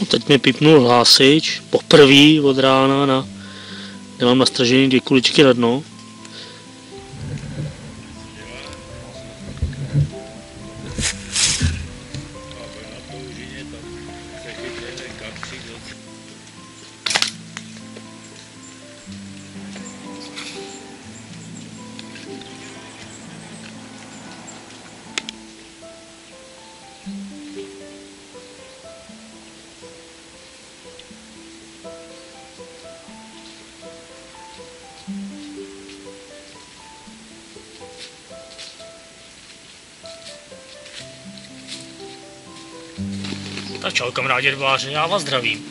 No teď mi pipnul hlásič, poprvé od rána na, kde mám nastražený dvě kuličky na dno. Rybáři, já vás zdravím.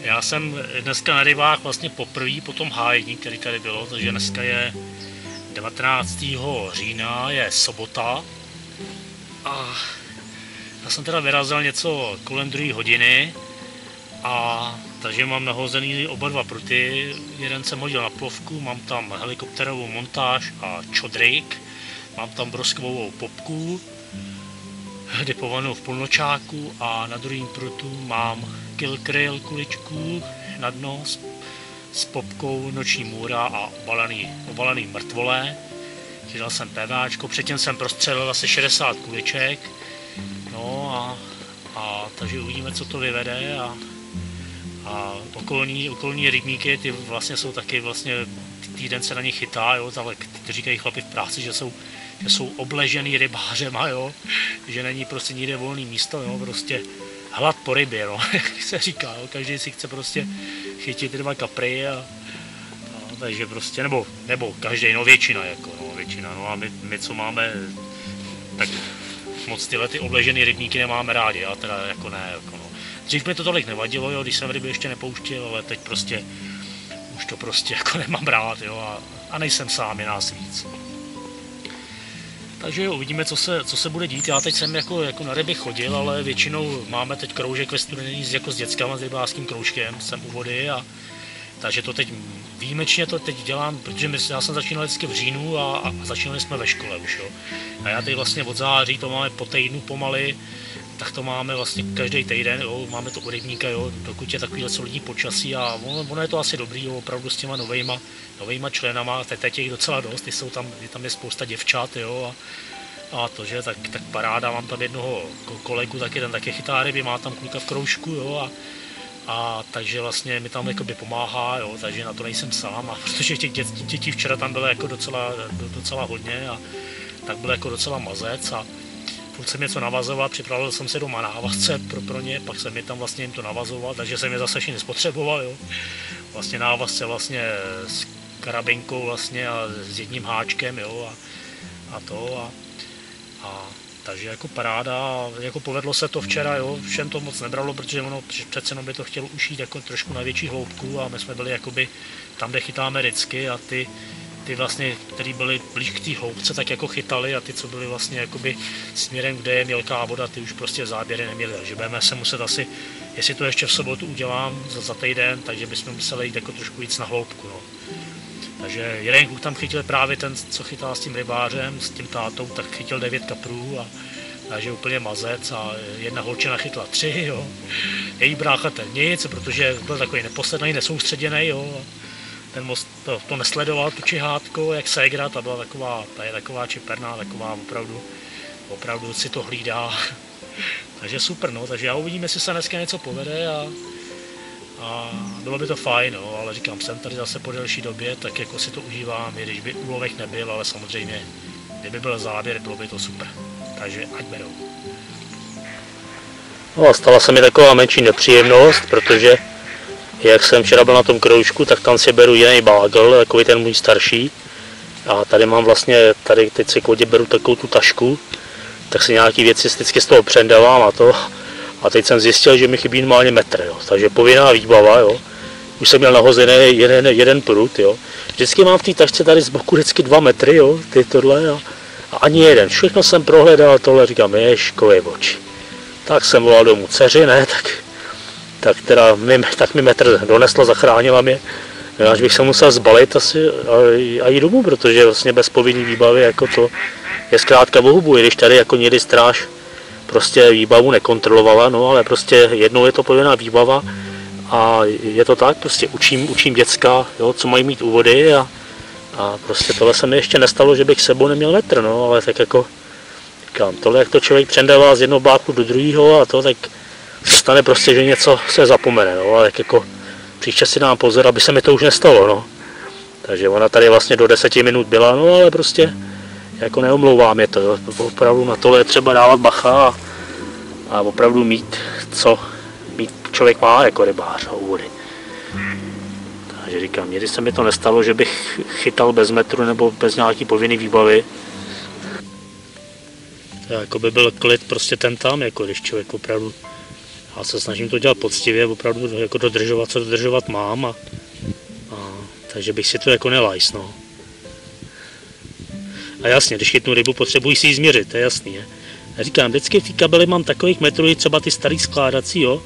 Já jsem dneska na rybách vlastně poprvé po tom hájení, který tady bylo, takže dneska je 19. října, je sobota. A já jsem teda vyrazil něco kolem druhé hodiny a takže mám nahozený oba dva pruty. Jeden jsem hodil na plovku, mám tam helikopterovou montáž a čodrik, mám tam broskovou popku, dipovanou v půlnočáku a na druhém prutu mám kill krill kuličku na dno s, s popkou noční můra a obalený, obalený mrtvolé. Přidal jsem PVAčko, předtím jsem prostřelil asi 60 kuliček. No a, a takže uvidíme, co to vyvede a, a okolní, okolní rybníky, ty vlastně jsou taky vlastně týden se na ně chytá, jo, ale říkají chlapi v práci, že jsou že jsou obležený rybářema, jo, že není prostě nikde volný místo, jo, prostě hlad po rybě, no, jak se říká, jo, každý si chce prostě chytit dva kapry a, a takže prostě, nebo, nebo každý, no většina, jako, no, většina, no a my, my co máme, tak moc tyhle ty obležený rybníky nemáme rádi, já teda jako ne, jako no. Dřív mi to tolik nevadilo, jo, když jsem ryby ještě nepouštěl, ale teď prostě už to prostě jako nemám rád, jo, a, a nejsem sám, je nás víc. Takže uvidíme, co se, co se bude dít. Já teď jsem jako, jako na ryby chodil, ale většinou máme teď kroužek ve studení jako s dětskama, s rybářským kroužkem, jsem u vody a takže to teď výjimečně to teď dělám, protože my, já jsem začínal vždycky v říjnu a, a začínali jsme ve škole už. Jo. A já teď vlastně od září to máme po týdnu pomaly, tak to máme vlastně každý týden, jo, máme to u rybníka, jo, dokud je takovýhle lidí počasí a ono, ono, je to asi dobrý, jo, opravdu s těma novejma, novejma členama, teď, je jich docela dost, ty jsou tam, tam je spousta děvčat, jo, a, a to, že tak, tak paráda, mám tam jednoho kolegu, taky ten taky chytá ryby, má tam kluka v kroužku, jo, a, a takže vlastně mi tam jakoby pomáhá, jo, takže na to nejsem sám, a protože těch dět, dětí včera tam bylo jako docela, docela hodně a tak byl jako docela mazec a, furt jsem něco navazoval, připravil jsem se doma návazce pro, pro ně, pak jsem mi tam vlastně jim to navazoval, takže jsem je zase ještě nespotřeboval, jo. Vlastně návazce vlastně s karabinkou vlastně a s jedním háčkem, jo, a, a to a, a takže jako paráda, jako povedlo se to včera, jo, všem to moc nebralo, protože ono přece jenom by to chtělo ušít jako trošku na větší hloubku a my jsme byli jakoby tam, kde chytáme rycky a ty ty vlastně, který byly blíž k té hloubce, tak jako chytali a ty, co byly vlastně jakoby směrem, kde je mělká voda, ty už prostě záběry neměli. Takže budeme se muset asi, jestli to ještě v sobotu udělám za, za týden, takže bychom museli jít jako trošku víc na hloubku. No. Takže jeden kluk tam chytil právě ten, co chytal s tím rybářem, s tím tátou, tak chytil 9 kaprů a takže úplně mazec a jedna holčina chytla tři, jo. Její brácha ten nic, protože byl takový neposledný, nesoustředěný, jo ten most to, to nesledoval, tu čihátku, jak Segra, ta byla taková, ta je taková čiperná, taková opravdu, opravdu si to hlídá. takže super, no, takže já uvidím, jestli se dneska něco povede a, a bylo by to fajn, no, ale říkám, jsem tady zase po delší době, tak jako si to užívám, i když by úlovek nebyl, ale samozřejmě, kdyby byl záběr, bylo by to super. Takže ať berou. No, stala se mi taková menší nepříjemnost, protože jak jsem včera byl na tom kroužku, tak tam si beru jiný bágl, takový ten můj starší. A tady mám vlastně, tady teď si k vodě beru takovou tu tašku, tak si nějaký věci vždycky z toho přendávám a to. A teď jsem zjistil, že mi chybí normálně metr, jo. takže povinná výbava, jo. Už jsem měl nahozený jeden, jeden prut, jo. Vždycky mám v té tašce tady z boku vždycky dva metry, jo, ty tohle a, a ani jeden. Všechno jsem prohledal, tohle říkám, ješkové oči. Tak jsem volal domů dceři, ne, tak tak teda mi, tak mi metr donesla, zachránila mě. Až bych se musel zbalit asi a, a jít domů, protože vlastně bez povinné výbavy jako to je zkrátka bohubu, když tady jako někdy stráž prostě výbavu nekontrolovala, no ale prostě jednou je to povinná výbava a je to tak, prostě učím, učím děcka, jo, co mají mít úvody a, a prostě tohle se mi ještě nestalo, že bych sebou neměl metr, no, ale tak jako říkám, tohle jak to člověk přendává z jednoho báku do druhého a to, tak stane prostě, že něco se zapomene, no, ale jako příště si dám pozor, aby se mi to už nestalo, no. Takže ona tady vlastně do deseti minut byla, no ale prostě jako neomlouvám je to, jo. opravdu na tohle je třeba dávat bacha a, a opravdu mít co mít člověk má jako rybář a úvody. Takže říkám, nikdy se mi to nestalo, že bych chytal bez metru nebo bez nějaký povinný výbavy. Jako by byl klid prostě ten tam, jako když člověk opravdu já se snažím to dělat poctivě, opravdu jako dodržovat, co dodržovat mám a, a takže bych si to jako nelajs, no. A jasně, když chytnu rybu, potřebuji si ji změřit, to je jasný. Je. Říkám, vždycky v té kabely mám takových metrů, třeba ty starý skládací, jo.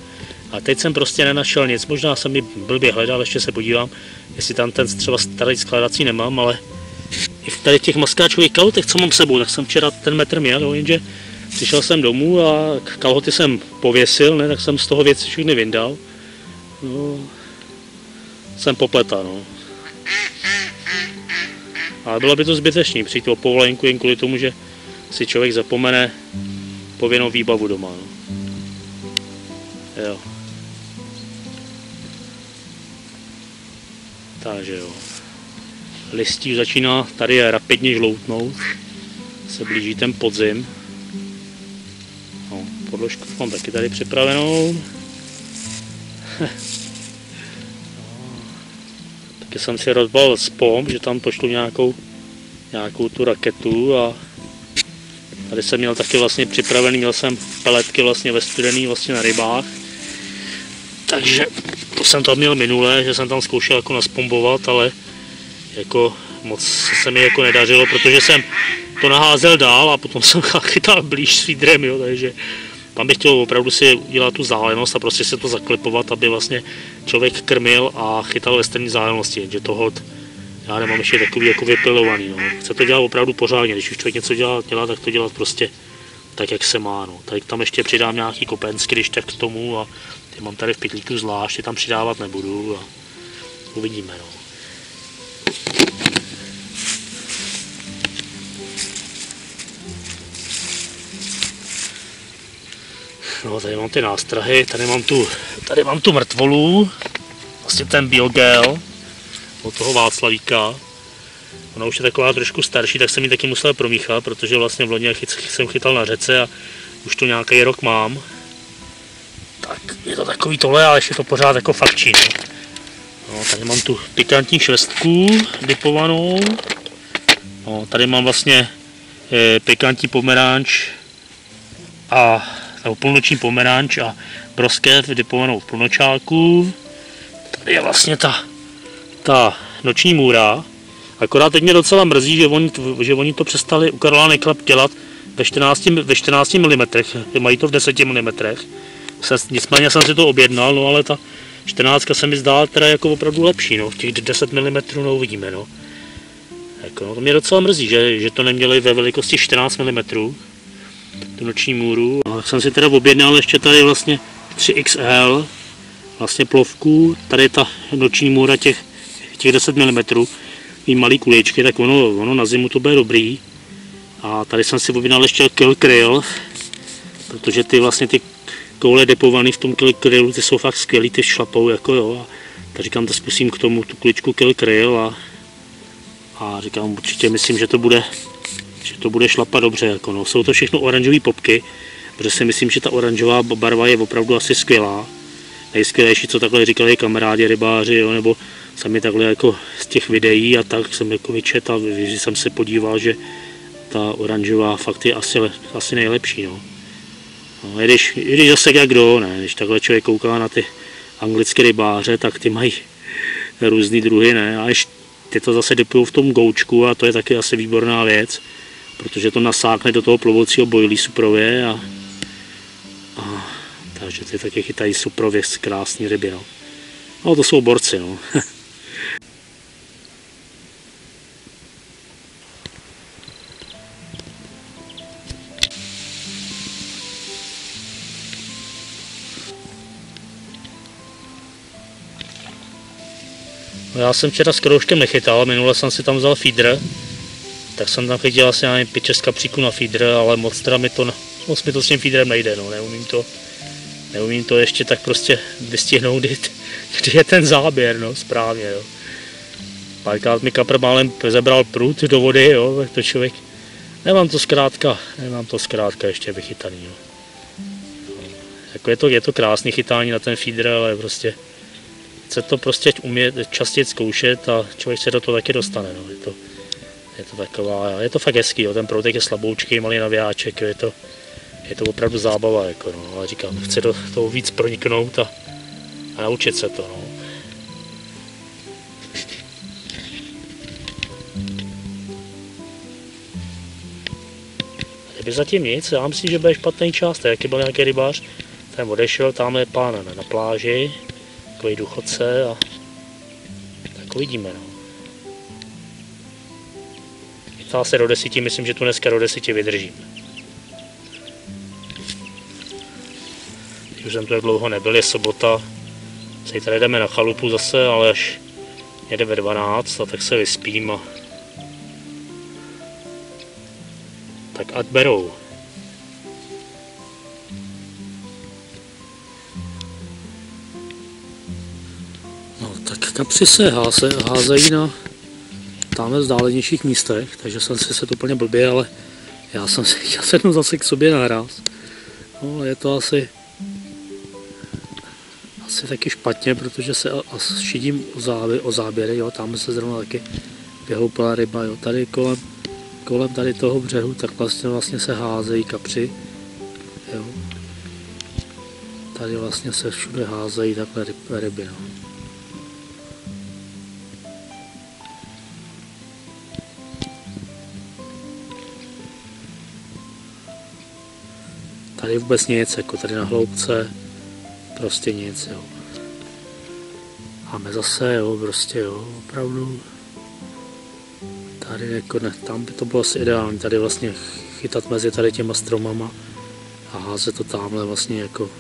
A teď jsem prostě nenašel nic, možná jsem mi blbě hledal, ještě se podívám, jestli tam ten třeba starý skládací nemám, ale i v tady těch maskáčových kalhotech, co mám sebou, tak jsem včera ten metr měl, jo, jenže přišel jsem domů a kalhoty jsem pověsil, ne, tak jsem z toho věci všechny vyndal. No, jsem popleta, no. Ale bylo by to zbytečný přijít o povolenku jen kvůli tomu, že si člověk zapomene povinnou výbavu doma. No. Jo. Takže jo. Listí začíná tady rapidně žloutnout. Se blíží ten podzim. Podložku mám taky tady připravenou. Taky jsem si rozbal spom, že tam pošlu nějakou, nějakou tu raketu a tady jsem měl taky vlastně připravený, měl jsem peletky vlastně ve studený vlastně na rybách. Takže to jsem tam měl minule, že jsem tam zkoušel jako naspombovat, ale jako moc se mi jako nedařilo, protože jsem to naházel dál a potom jsem chytal blíž s feederem, jo, takže tam bych chtěl opravdu si udělat tu zálenost a prostě se to zaklepovat, aby vlastně člověk krmil a chytal ve stejné zálenosti, jenže toho já nemám ještě takový jako vypilovaný, no. Chce to dělat opravdu pořádně, když už člověk něco dělá, dělá tak to dělat prostě tak, jak se má, no. Tady tam ještě přidám nějaký kopensky, když tak k tomu a ty mám tady v pytlíku zvlášť, ty tam přidávat nebudu a uvidíme, no. No, tady mám ty nástrahy, tady mám tu, tady mám tu mrtvolu, vlastně ten biogel od toho Václavíka. Ona už je taková trošku starší, tak jsem ji taky musel promíchat, protože vlastně v loni jsem chytal na řece a už to nějaký rok mám. Tak je to takový tohle, ale ještě to pořád jako fakčí. No. No, tady mám tu pikantní švestku dipovanou. No, tady mám vlastně e, pikantní pomeranč a nebo půlnoční pomeranč a brosket dipovanou v půlnočáku. Tady je vlastně ta, ta noční můra. Akorát teď mě docela mrzí, že oni, že oni to přestali u Karla Neklap dělat ve 14, ve 14 mm, mají to v 10 mm. Nicméně jsem si to objednal, no ale ta 14 se mi zdá teda jako opravdu lepší, no, v těch 10 mm no uvidíme, no. Jako, no, to mě docela mrzí, že, že to neměli ve velikosti 14 mm, tu noční můru. A jsem si teda objednal ještě tady vlastně 3XL, vlastně plovku, tady je ta noční můra těch, těch 10 mm, i malý kuličky, tak ono, ono na zimu to bude dobrý. A tady jsem si objednal ještě Kill Krill, protože ty vlastně ty koule depovaný v tom Kill Krillu, ty jsou fakt skvělý, ty šlapou, jako jo. A tak říkám, to zkusím k tomu tu kuličku Kill Krill a, a říkám, určitě myslím, že to bude že to bude šlapat dobře. Jako no. Jsou to všechno oranžové popky, protože si myslím, že ta oranžová barva je opravdu asi skvělá. Nejskvělejší, co takhle říkali kamarádi rybáři, jo, nebo sami takhle jako z těch videí a tak jsem jako vyčet a jsem se podíval, že ta oranžová fakt je asi, asi nejlepší. No. No, i, když, I když zase jak kdo, ne, když takhle člověk kouká na ty anglické rybáře, tak ty mají různý druhy, ne, a ještě ty to zase dipují v tom goučku a to je taky asi výborná věc protože to nasákne do toho plovoucího bojlí suprově a, a takže ty taky chytají suprově krásný ryby. No. no to jsou borci. No. no. Já jsem včera s kroužkem nechytal, minule jsem si tam vzal feeder tak jsem tam chytil asi ani 5 kapříků na feeder, ale moc teda mi to, moc mi to s tím feederem nejde, no, neumím to, neumím to ještě tak prostě vystihnout, kdy, kdy je ten záběr, no, správně, jo. Párkrát mi kapr málem zebral prut do vody, jo, to člověk, nemám to zkrátka, nemám to zkrátka ještě vychytaný, jo. Jako je to, je to krásný chytání na ten feeder, ale prostě chce to prostě umět častěji zkoušet a člověk se do toho taky dostane. No. Je, to, je to taková, je to fakt hezký, jo. ten proutek je slaboučký, malý navijáček, je to, je to opravdu zábava, jako, no. ale říkám, chce do toho víc proniknout a, a naučit se to. No. Kdyby zatím nic, já myslím, že bude špatný čas, tak jaký byl nějaký rybář, ten odešel, tam je pán na, na pláži, takový důchodce a tak uvidíme. No. Chytá se do deseti, myslím, že tu dneska do deseti vydržím. Už jsem tu dlouho nebyl, je sobota. Zítra jdeme na chalupu zase, ale až jede ve 12, a tak se vyspím a tak ať berou. Kapři se háze, házejí na tamhle vzdálenějších místech, takže jsem si se to úplně blbě, ale já jsem si chtěl sednout zase k sobě naraz. No, je to asi asi taky špatně, protože se šidím o, záběr, o záběry, jo, tam se zrovna taky vyhoupala ryba, jo, tady kolem, kolem tady toho břehu, tak vlastně, vlastně se házejí kapři, jo. Tady vlastně se všude házejí takhle ryby, no. Tady vůbec nic, jako tady na hloubce, prostě nic, jo. Máme zase, jo, prostě, jo, opravdu. Tady jako ne, tam by to bylo asi ideální, tady vlastně chytat mezi tady těma stromama a házet to tamhle vlastně jako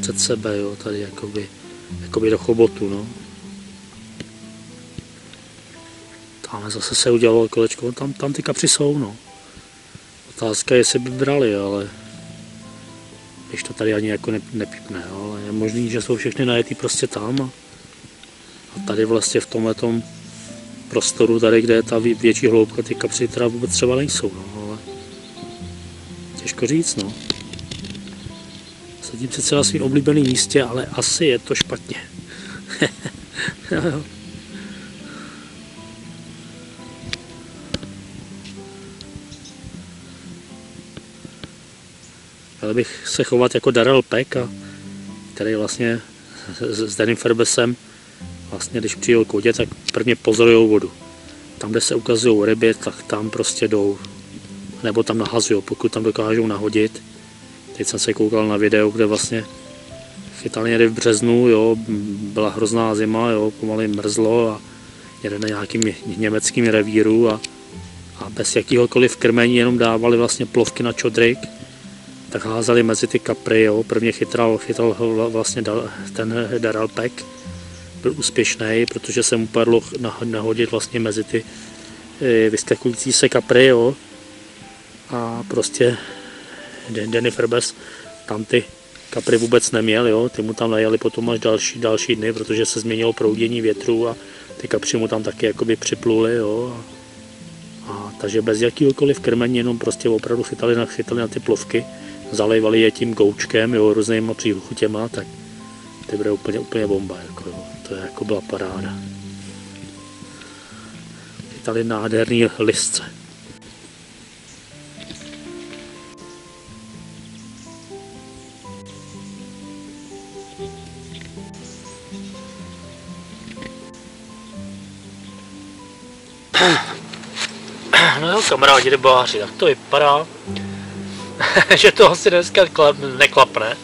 před sebe, jo, tady jakoby, jakoby do chobotu, no. Tamhle zase se udělalo kolečko, tam, tam ty kapři jsou, no. Otázka je, jestli by brali, ale když to tady ani jako nepípne, jo, ale je možný, že jsou všechny najetý prostě tam a, a tady vlastně v tomhle prostoru, tady kde je ta větší hloubka, ty kapři teda vůbec třeba nejsou, no, ale těžko říct, no. Sedím sice na svým oblíbeném místě, ale asi je to špatně. Měl bych se chovat jako Darrell Peck, a, který vlastně s, s Dannym Ferbesem, vlastně když přijel k vodě, tak prvně pozorují vodu. Tam, kde se ukazují ryby, tak tam prostě jdou, nebo tam nahazují, pokud tam dokážou nahodit. Teď jsem se koukal na video, kde vlastně chytali někdy v březnu, jo, byla hrozná zima, jo, pomaly mrzlo a jede na nějakým německým revíru a, a bez jakýhokoliv krmení jenom dávali vlastně plovky na čodrik tak házeli mezi ty kapry, jo. Prvně chytral, chytral vlastně ten Daryl Peck, byl úspěšný, protože se mu padlo nahodit vlastně mezi ty eh, vyskakující se kapry, jo. A prostě Danny Ferbes tam ty kapry vůbec neměl, jo. Ty mu tam najeli potom až další, další dny, protože se změnilo proudění větru a ty kapři mu tam taky jakoby připluli, jo. A, a takže bez jakýhokoliv krmení, jenom prostě opravdu chytali na, chytali na ty plovky zalejvali je tím goučkem, jo, různýma příchutěma, tak to bude úplně, úplně bomba, jako, jo. to je jako byla paráda. Je tady nádherný listce. No jo, kamarádi rybáři, tak to vypadá. že to asi dneska neklapne.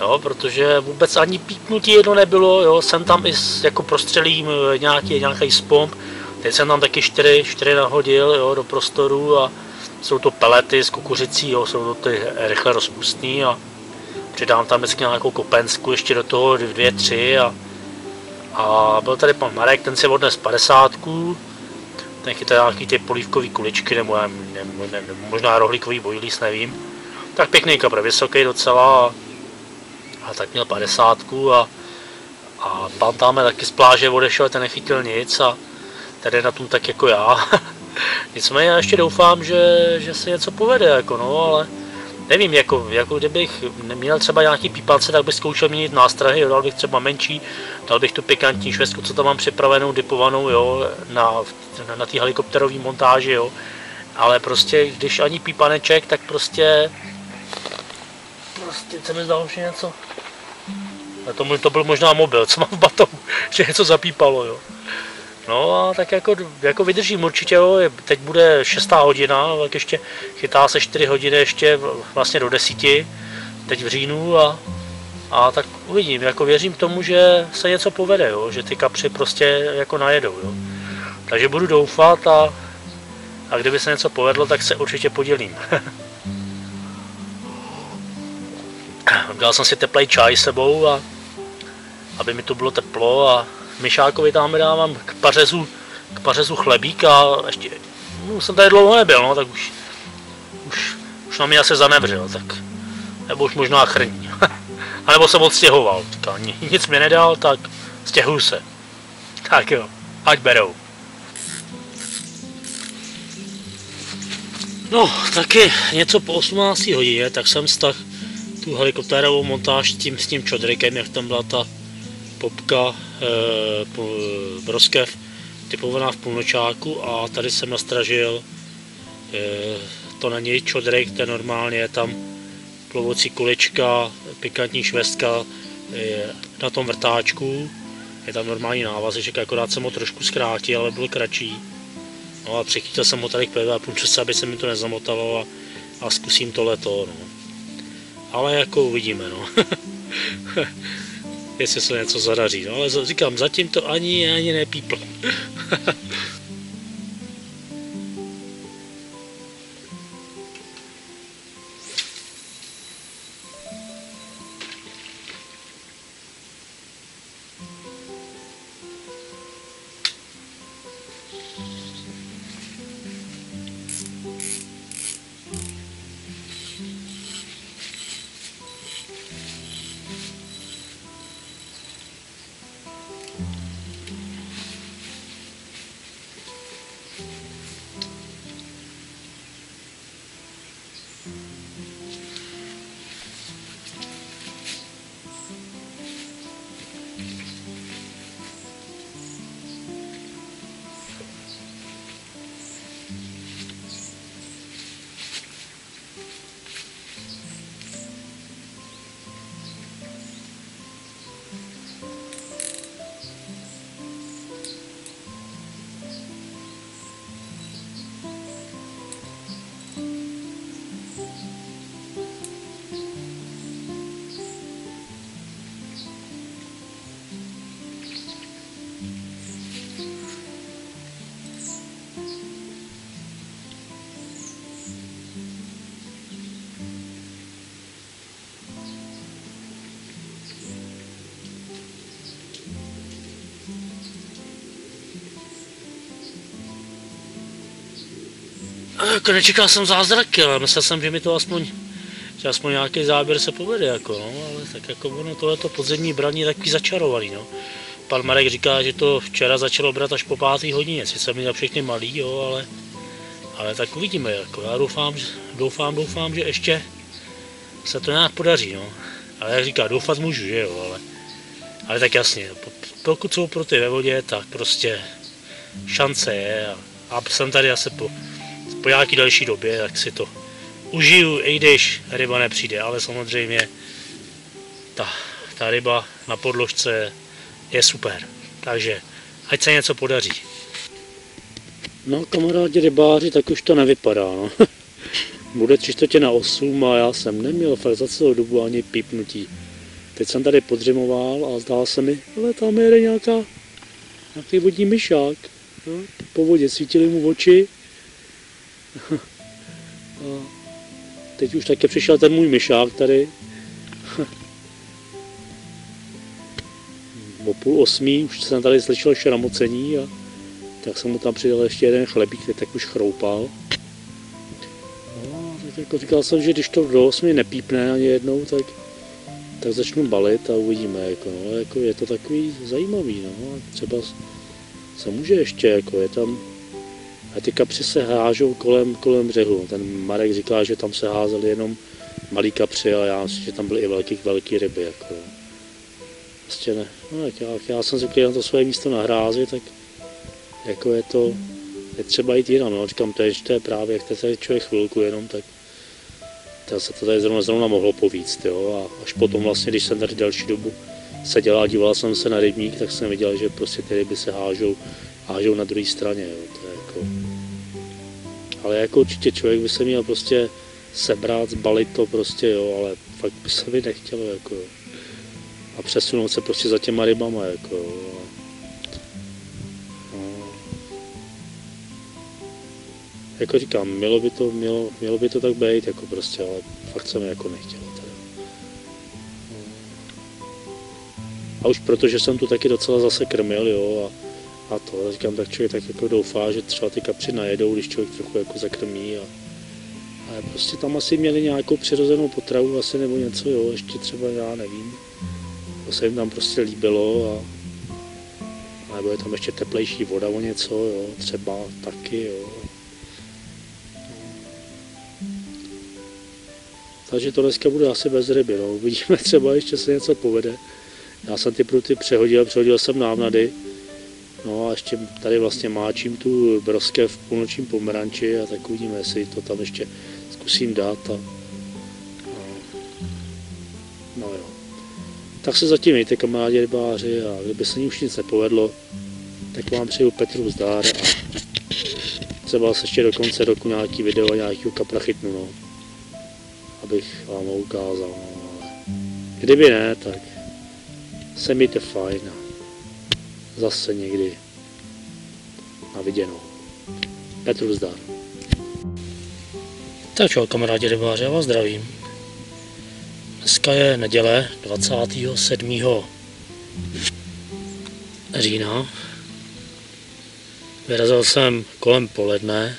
Jo, protože vůbec ani píknutí jedno nebylo, jo, jsem tam i s, jako prostřelím e, nějaký, nějaký spomp, teď jsem tam taky čtyři, čtyři nahodil jo, do prostoru a jsou to pelety z kukuřicí, jo, jsou to ty rychle rozpustný a přidám tam vždycky nějakou kopensku ještě do toho dvě, tři a, A byl tady pan Marek, ten si odnes 50 ten chytal nějaký ty polívkový kuličky, nebo ne, ne, ne, ne, možná rohlíkový bojlís, nevím. Tak pěkný kapr, vysoký docela a, a tak měl 50 a, a pan tam taky z pláže odešel, ten nechytil nic a tady na tom tak jako já. Nicméně já ještě doufám, že, že se něco povede, jako no, ale nevím, jako, jako kdybych měl třeba nějaký pípalce, tak bych zkoušel měnit nástrahy, dal bych třeba menší, dal bych tu pikantní švestku, co tam mám připravenou, dipovanou, jo, na, na, na té helikopterové montáži, jo. Ale prostě, když ani pípaneček, tak prostě, prostě se mi zdalo, že něco, a to, to byl možná mobil, co mám v batohu, že něco zapípalo, jo. No a tak jako, jako vydržím určitě, jo. teď bude 6. hodina, tak ještě chytá se 4 hodiny ještě vlastně do 10, teď v říjnu a, a tak uvidím, jako věřím tomu, že se něco povede, jo, že ty kapři prostě jako najedou, jo. Takže budu doufat a, a kdyby se něco povedlo, tak se určitě podělím. Dal jsem si teplý čaj sebou a aby mi to bylo teplo a Myšákovi tam dávám k pařezu, k pařezu chlebík a ještě, no, jsem tady dlouho nebyl, no, tak už, už, už na mě asi zanevřel, tak, nebo už možná chrní. a nebo jsem odstěhoval, říkal, nic mi nedal, tak stěhuju se. Tak jo, ať berou. No, taky něco po 18 hodině, tak jsem stah tu helikoptérovou montáž tím, s tím čodrikem, jak tam byla ta popka e, broskev typovaná v půlnočáku a tady jsem nastražil e, to na něj čodrek, ten normálně je tam plovoucí kulička, pikantní švestka e, na tom vrtáčku, je tam normální návazeček, akorát jsem ho trošku zkrátil, ale byl kratší. No a přichytil jsem ho tady k a půjču aby se mi to nezamotalo a, a zkusím to leto, no. Ale jako uvidíme, no. jestli se něco zadaří. No, ale říkám, zatím to ani, ani nepípl. jako nečekal jsem zázraky, ale myslel jsem, že mi to aspoň, že aspoň nějaký záběr se povede, jako, no, ale tak jako ono tohleto podzemní braní je takový začarovaný, no. Pan Marek říká, že to včera začalo brát až po pátý hodině, sice mi na všechny malý, jo, ale, ale tak uvidíme, jako, já doufám, doufám, doufám, že ještě se to nějak podaří, no. Ale jak říká, doufat můžu, že jo, ale, ale tak jasně, pokud jsou pro ty ve vodě, tak prostě šance je a, a jsem tady asi po po nějaký další době, tak si to užiju, i když ryba nepřijde, ale samozřejmě ta, ta ryba na podložce je super. Takže ať se něco podaří. No kamarádi rybáři, tak už to nevypadá. No. Bude tři čtvrtě na 8 a já jsem neměl fakt za celou dobu ani pípnutí. Teď jsem tady podřimoval a zdál se mi, ale tam jede nějaká, nějaký vodní myšák. No, po vodě svítily mu oči, a teď už také přišel ten můj myšák tady. o půl osmí už jsem tady slyšel šramocení a tak jsem mu tam přidal ještě jeden chlebík, který tak už chroupal. No, tak jako říkal jsem, že když to do osmi nepípne ani jednou, tak, tak začnu balit a uvidíme. Jako, no, jako je to takový zajímavý, no, třeba se může ještě, jako je tam, a ty kapři se hážou kolem, kolem břehu. Ten Marek říká, že tam se házeli jenom malý kapři, ale já myslím, že tam byly i velký, velký ryby. Jako. Prostě ne. No, jak já, já jsem zvyklý na to svoje místo na hrázi, tak jako je to, je třeba jít jinam, no. Říkám, to je, to je právě, jak tady člověk chvilku jenom, tak to se to tady zrovna, zrovna mohlo povíct, jo. A až potom vlastně, když jsem tady další dobu seděl a díval jsem se na rybník, tak jsem viděl, že prostě ty ryby se hážou, hážou na druhé straně, jo. To je. Ale jako určitě člověk by se měl prostě sebrat, zbalit to prostě, jo, ale fakt by se mi nechtělo, jako A přesunout se prostě za těma rybama, jako jo. Jako říkám, mělo by to, mělo, mělo by to tak být, jako prostě, ale fakt se mi jako nechtělo. Tady. A už protože jsem tu taky docela zase krmil, jo, a, a to, říkám, tak člověk tak jako doufá, že třeba ty kapři najedou, když člověk trochu jako zakrmí a, ale prostě tam asi měli nějakou přirozenou potravu asi nebo něco, jo, ještě třeba já nevím. To se jim tam prostě líbilo a nebo je tam ještě teplejší voda o něco, jo, třeba taky, jo. Takže to dneska bude asi bez ryby, no. Uvidíme třeba, ještě se něco povede. Já jsem ty pruty přehodil, přehodil jsem návnady. No a ještě tady vlastně máčím tu broskev v půlnočním pomeranči a tak uvidíme, jestli to tam ještě zkusím dát a, a no jo. Tak se zatím mějte kamarádi rybáři a kdyby se ní už nic nepovedlo, tak vám přeju Petru zdár a třeba se ještě do konce roku nějaký video a nějakýho kapra chytnu, no. Abych vám ho ukázal, no. Kdyby ne, tak se mějte fajn zase někdy na viděnou. Petru zdár. Tak čau kamarádi rybáři, já vás zdravím. Dneska je neděle 27. října. Vyrazil jsem kolem poledne.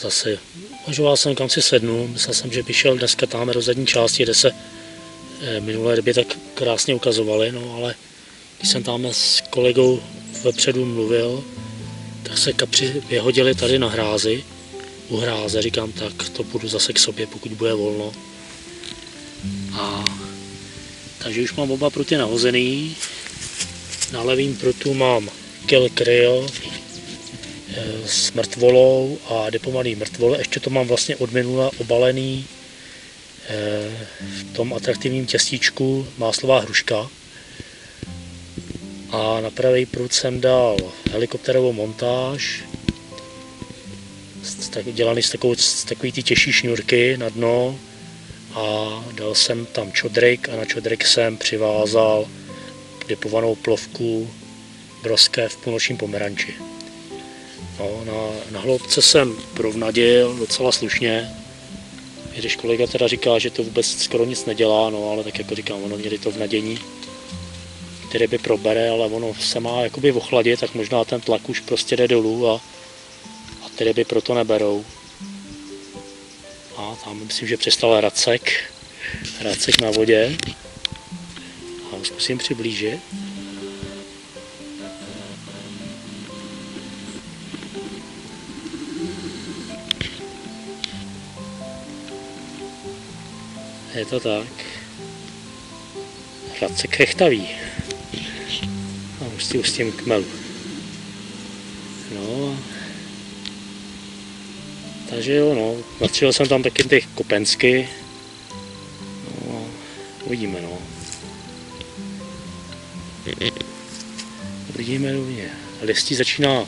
Zase uvažoval jsem kam si sednu. Myslel jsem, že by šel dneska tam do zadní části, kde se eh, minulé ryby tak krásně ukazovaly, no ale když jsem tam s kolegou vepředu mluvil, tak se kapři vyhodili tady na hrázi u hráze, říkám tak, to půjdu zase k sobě, pokud bude volno. A takže už mám oba pruty nahozený. Na levým prutu mám Kill Cryo eh, s mrtvolou a depomaný mrtvole. Ještě to mám vlastně od minula obalený eh, v tom atraktivním těstíčku máslová hruška. A na pravý prut jsem dal helikopterovou montáž, dělaný z, takovou, z takový ty těžší šňůrky na dno a dal jsem tam čodrik a na čodrik jsem přivázal dipovanou plovku broské v půlnočním pomeranči. No, na, na hloubce jsem provnadil docela slušně, když kolega teda říká, že to vůbec skoro nic nedělá, no ale tak jako říkám, ono měli to v nadění, které by probere, ale ono se má jakoby ochladit, tak možná ten tlak už prostě jde dolů a ty ryby proto neberou. A tam myslím, že přistal racek, racek na vodě. A zkusím přiblížit. Je to tak. Racek hechtavý. Si s tím kmelu. No, takže jo, no, nastřelil jsem tam taky ty kopensky. No, uvidíme, no. Uvidíme, uvidíme. Listí začíná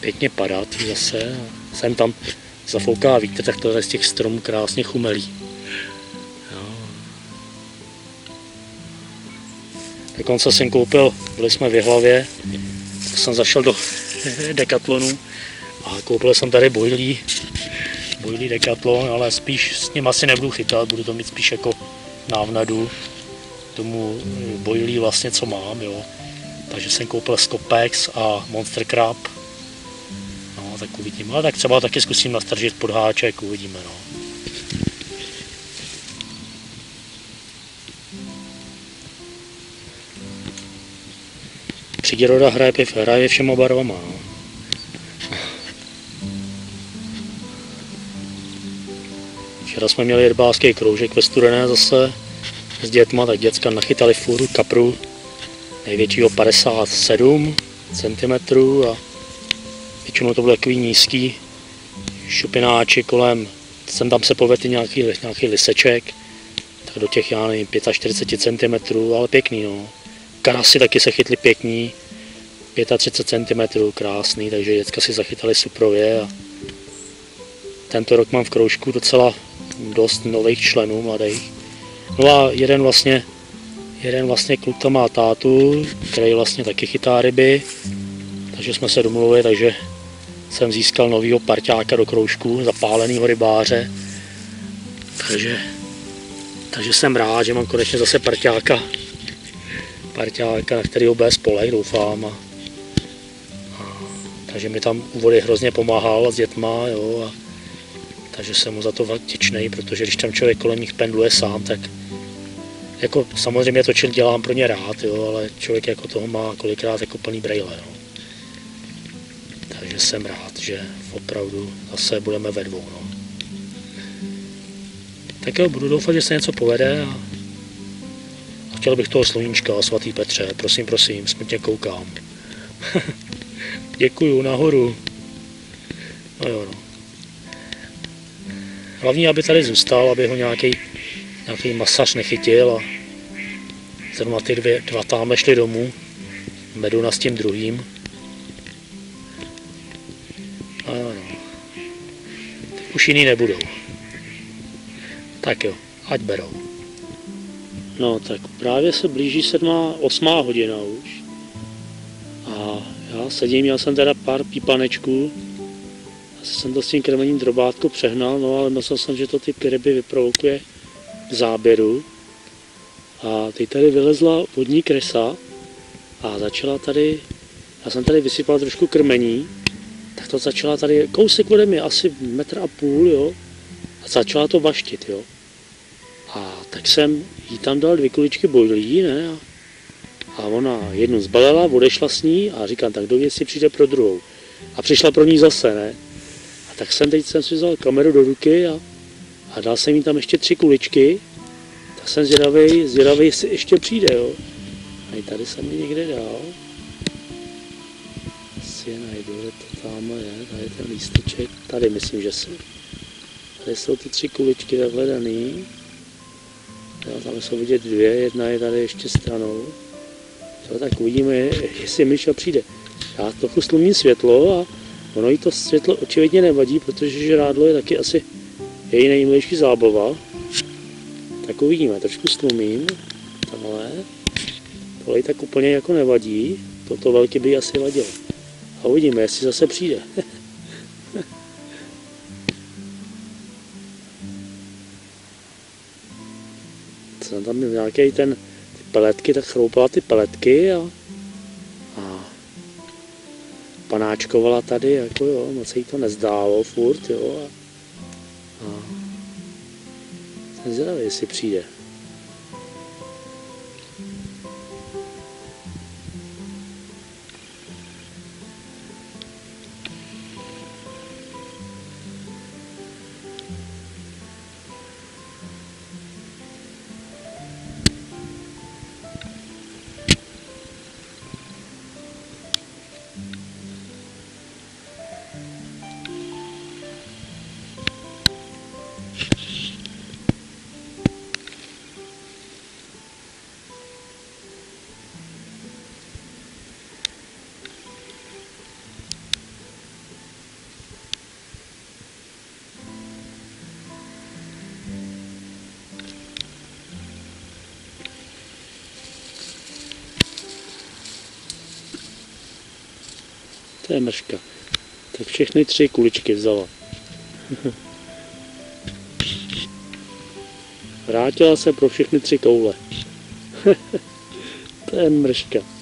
pěkně padat zase. Jsem tam zafouká vítr, tak to z těch stromů krásně chumelí. Dokonce jsem koupil, byli jsme v hlavě, tak jsem zašel do Decathlonu a koupil jsem tady bojlí, bojlí Decathlon, ale spíš s ním asi nebudu chytat, budu to mít spíš jako návnadu. tomu bojlí vlastně, co mám, jo. Takže jsem koupil Scopex a Monster Crab. No, tak uvidíme. Ale tak třeba taky zkusím nastržit podháček, uvidíme, no. Příroda hraje, hraje všema barvama, no. Včera jsme měli rybářský kroužek ve Studené zase s dětma, tak děcka nachytali fůru kapru největšího 57 cm a většinou to bylo takový nízký šupináči kolem, jsem tam se povedl nějaký, nějaký liseček, tak do těch, já nevím, 45 cm, ale pěkný, no. Karasy taky se chytly pěkní, 35 cm, krásný, takže děcka si zachytali suprově a tento rok mám v kroužku docela dost nových členů mladých. No a jeden vlastně, jeden vlastně kluk tam má tátu, který vlastně taky chytá ryby, takže jsme se domluvili, takže jsem získal novýho parťáka do kroužku, zapálenýho rybáře. Takže, takže jsem rád, že mám konečně zase parťáka, parťáka, na kterýho bude spolek, doufám. A, a, takže mi tam úvody hrozně pomáhal s dětma, jo, a, takže jsem mu za to vděčný, protože když tam člověk kolem nich pendluje sám, tak jako samozřejmě to čil dělám pro ně rád, jo, ale člověk jako toho má kolikrát jako plný brejle. No. Takže jsem rád, že opravdu zase budeme ve dvou. No. Tak jo, budu doufat, že se něco povede a chtěl bych toho sluníčka, svatý Petře, prosím, prosím, smutně koukám. Děkuju, nahoru. No jo, no. Hlavní, aby tady zůstal, aby ho nějaký, nějaký masař nechytil a zrovna ty dvě, dva tam šli domů, Meduna s tím druhým. Ano, Teď už jiný nebudou. Tak jo, ať berou. No tak právě se blíží sedmá, osmá hodina už. A já sedím, měl jsem teda pár pípanečků, jsem to s tím krmením drobátko přehnal, no ale myslel jsem, že to ty ryby vyprovokuje v záběru. A teď tady vylezla vodní kresa a začala tady, já jsem tady vysypal trošku krmení, tak to začala tady, kousek ode mě, asi metr a půl, jo, a začala to vaštit, jo. A tak jsem jí tam dal dvě kuličky bojlí, ne, a, a ona jednu zbalila, odešla s ní a říkám, tak do věci přijde pro druhou. A přišla pro ní zase, ne tak jsem teď jsem si vzal kameru do ruky a, a dal jsem jí tam ještě tři kuličky, tak jsem zvědavý, zvědavý, jestli ještě přijde, jo. A i tady jsem ji někde dal. Asi je najdu, ale to tam je, tady je ten lísteček, tady myslím, že jsou. Tady jsou ty tři kuličky takhle daný. Jo, tam jsou vidět dvě, jedna je tady ještě stranou. Jo, tak uvidíme, jestli Míša přijde. Já trochu slumím světlo a Ono jí to světlo očividně nevadí, protože žrádlo je taky asi její nejmilejší zábava. Tak uvidíme, trošku stlumím, tamhle. Tohle tak úplně jako nevadí, toto velký by asi vadilo. A uvidíme, jestli zase přijde. Jsem tam měl nějaký ten, ty peletky, tak chroupala ty peletky a panáčkovala tady, jako jo, moc se jí to nezdálo furt, jo. A, a jsem zvědavý, jestli přijde. Je mrška. Tak všechny tři kuličky vzala. Vrátila se pro všechny tři koule. to je mrška.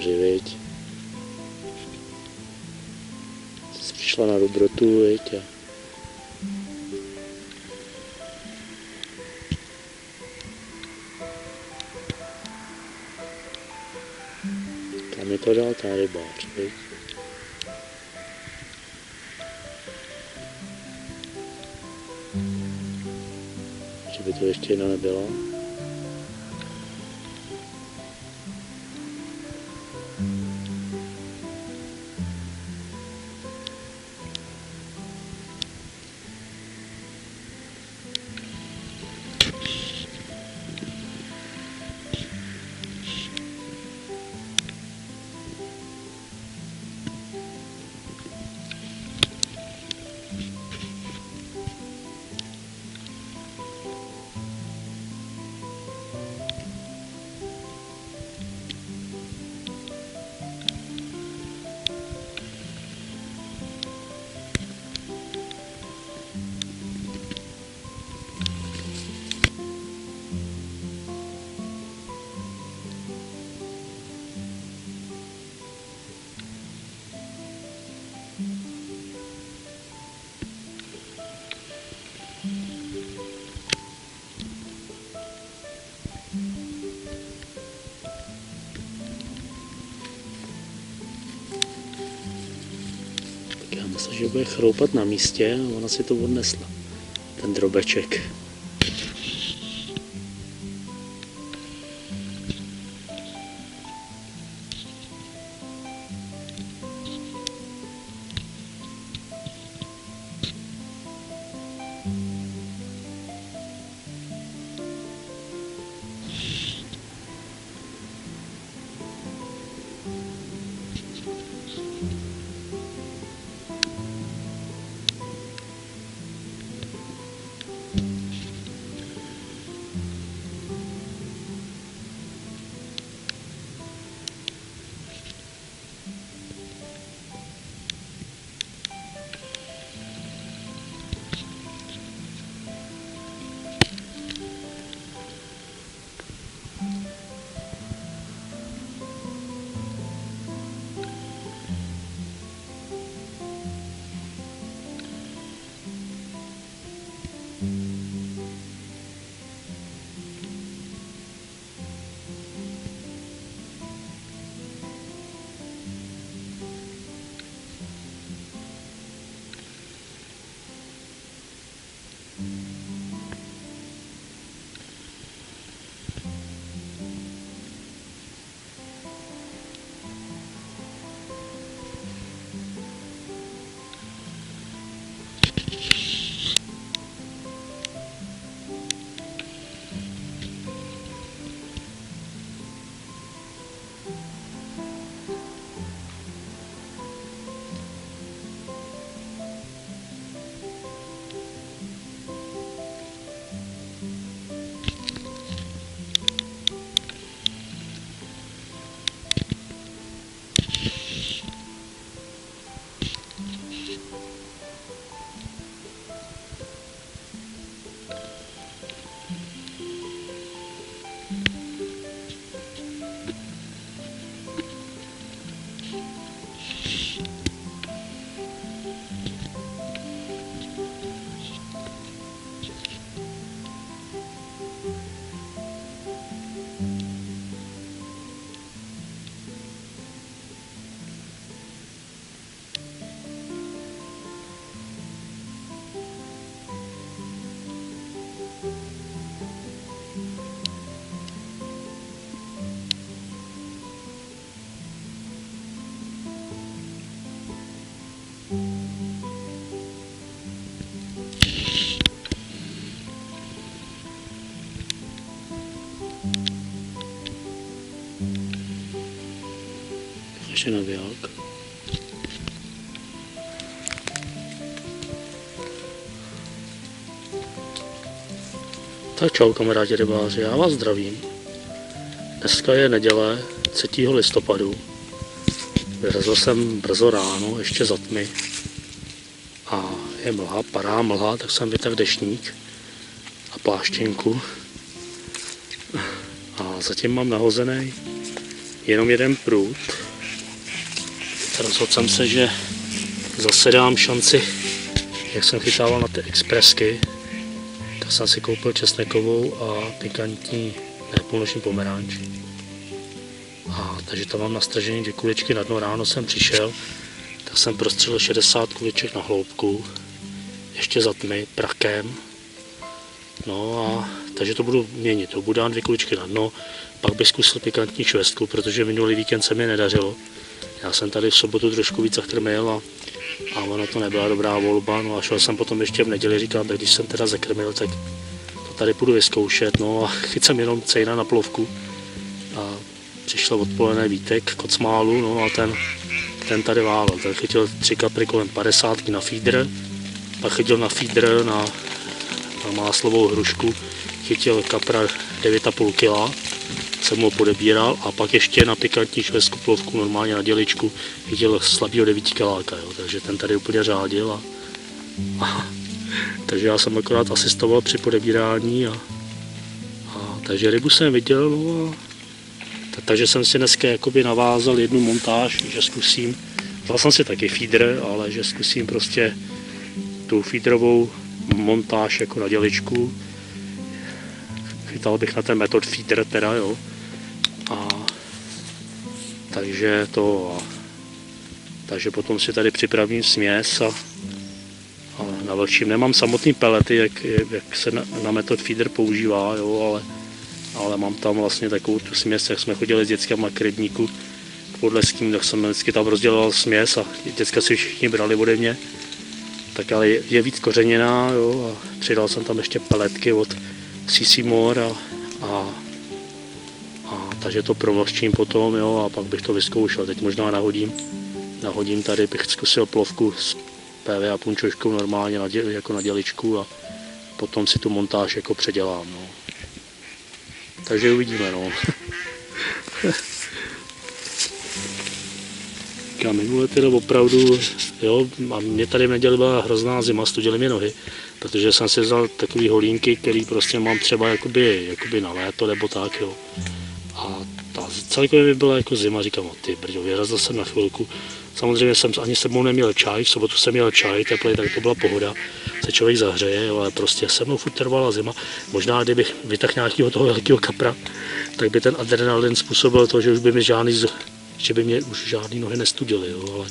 Rybáři, viď? Jsi přišla na dobrotu, viď? A... Kam je to dal ten rybář, viď? Že by to ještě jedna nebyla. Bude chroupat na místě a ona si to odnesla. Ten drobeček. Ještě naviják. Tak čau kamarádi rybáři, já vás zdravím. Dneska je neděle 3. listopadu. Vyrazil jsem brzo ráno, ještě za tmy. A je mlha, padá mlha, tak jsem vytáhl dešník a pláštěnku. A zatím mám nahozený jenom jeden prut. Rozhodl jsem se, že zase dám šanci, jak jsem chytával na ty expresky, tak jsem si koupil česnekovou a pikantní nepůlnoční pomeranč. A takže tam mám nastažený dvě kuličky na dno. Ráno jsem přišel, tak jsem prostřelil 60 kuliček na hloubku, ještě za tmy, prakem. No a takže to budu měnit. To budu dát dvě kuličky na dno, pak bych zkusil pikantní švestku, protože minulý víkend se mi nedařilo. Já jsem tady v sobotu trošku víc zakrmil a, a ono to nebyla dobrá volba. No a šel jsem potom ještě v neděli, říkám, tak když jsem teda zakrmil, tak to tady půjdu vyzkoušet. No a chyt jsem jenom cejna na plovku. A přišel odpoledne Vítek Kocmálu, no a ten, ten tady válel. Ten chytil tři kapry kolem 50 na feeder, pak chytil na feeder na, na máslovou hrušku, chytil kapra 9,5 kg, jsem mu podebíral a pak ještě na pikantní švestku plovku normálně na děličku chytil slabýho 9 kiláka, jo, takže ten tady úplně řádil a, a takže já jsem akorát asistoval při podebírání a, a takže rybu jsem viděl, no a ta- takže jsem si dneska jakoby navázal jednu montáž, že zkusím, vzal jsem si taky feeder, ale že zkusím prostě tu feederovou montáž jako na děličku. Chytal bych na ten metod feeder teda, jo. Takže to, takže potom si tady připravím směs a, a navlčím. Nemám samotný pelety, jak, jak se na, na metod feeder používá, jo, ale ale mám tam vlastně takovou tu směs, jak jsme chodili s dětskama k rybníku k podleským, tak jsem vždycky tam rozděloval směs a děcka si všichni brali ode mě. Tak ale je, je víc kořeněná, jo, a přidal jsem tam ještě peletky od CC More a, a takže to provlhčím potom, jo, a pak bych to vyzkoušel. Teď možná nahodím, nahodím tady, bych zkusil plovku s PV a punčoškou normálně na dě, jako na děličku a potom si tu montáž jako předělám, no. Takže uvidíme, no. Já minule teda opravdu, jo, a mě tady v neděli byla hrozná zima, studily mě nohy, protože jsem si vzal takový holínky, který prostě mám třeba jakoby, jakoby na léto nebo tak, jo. A ta celkově mi byla jako zima, říkám, o ty brďo, vyrazil jsem na chvilku. Samozřejmě jsem ani s sebou neměl čaj, v sobotu jsem měl čaj, teplý, tak to byla pohoda, se člověk zahřeje, ale prostě se mnou furt trvala zima. Možná, kdybych vytahl nějakého toho velkého kapra, tak by ten adrenalin způsobil to, že už by mi žádný, že by mě už žádný nohy nestudily, jo, ale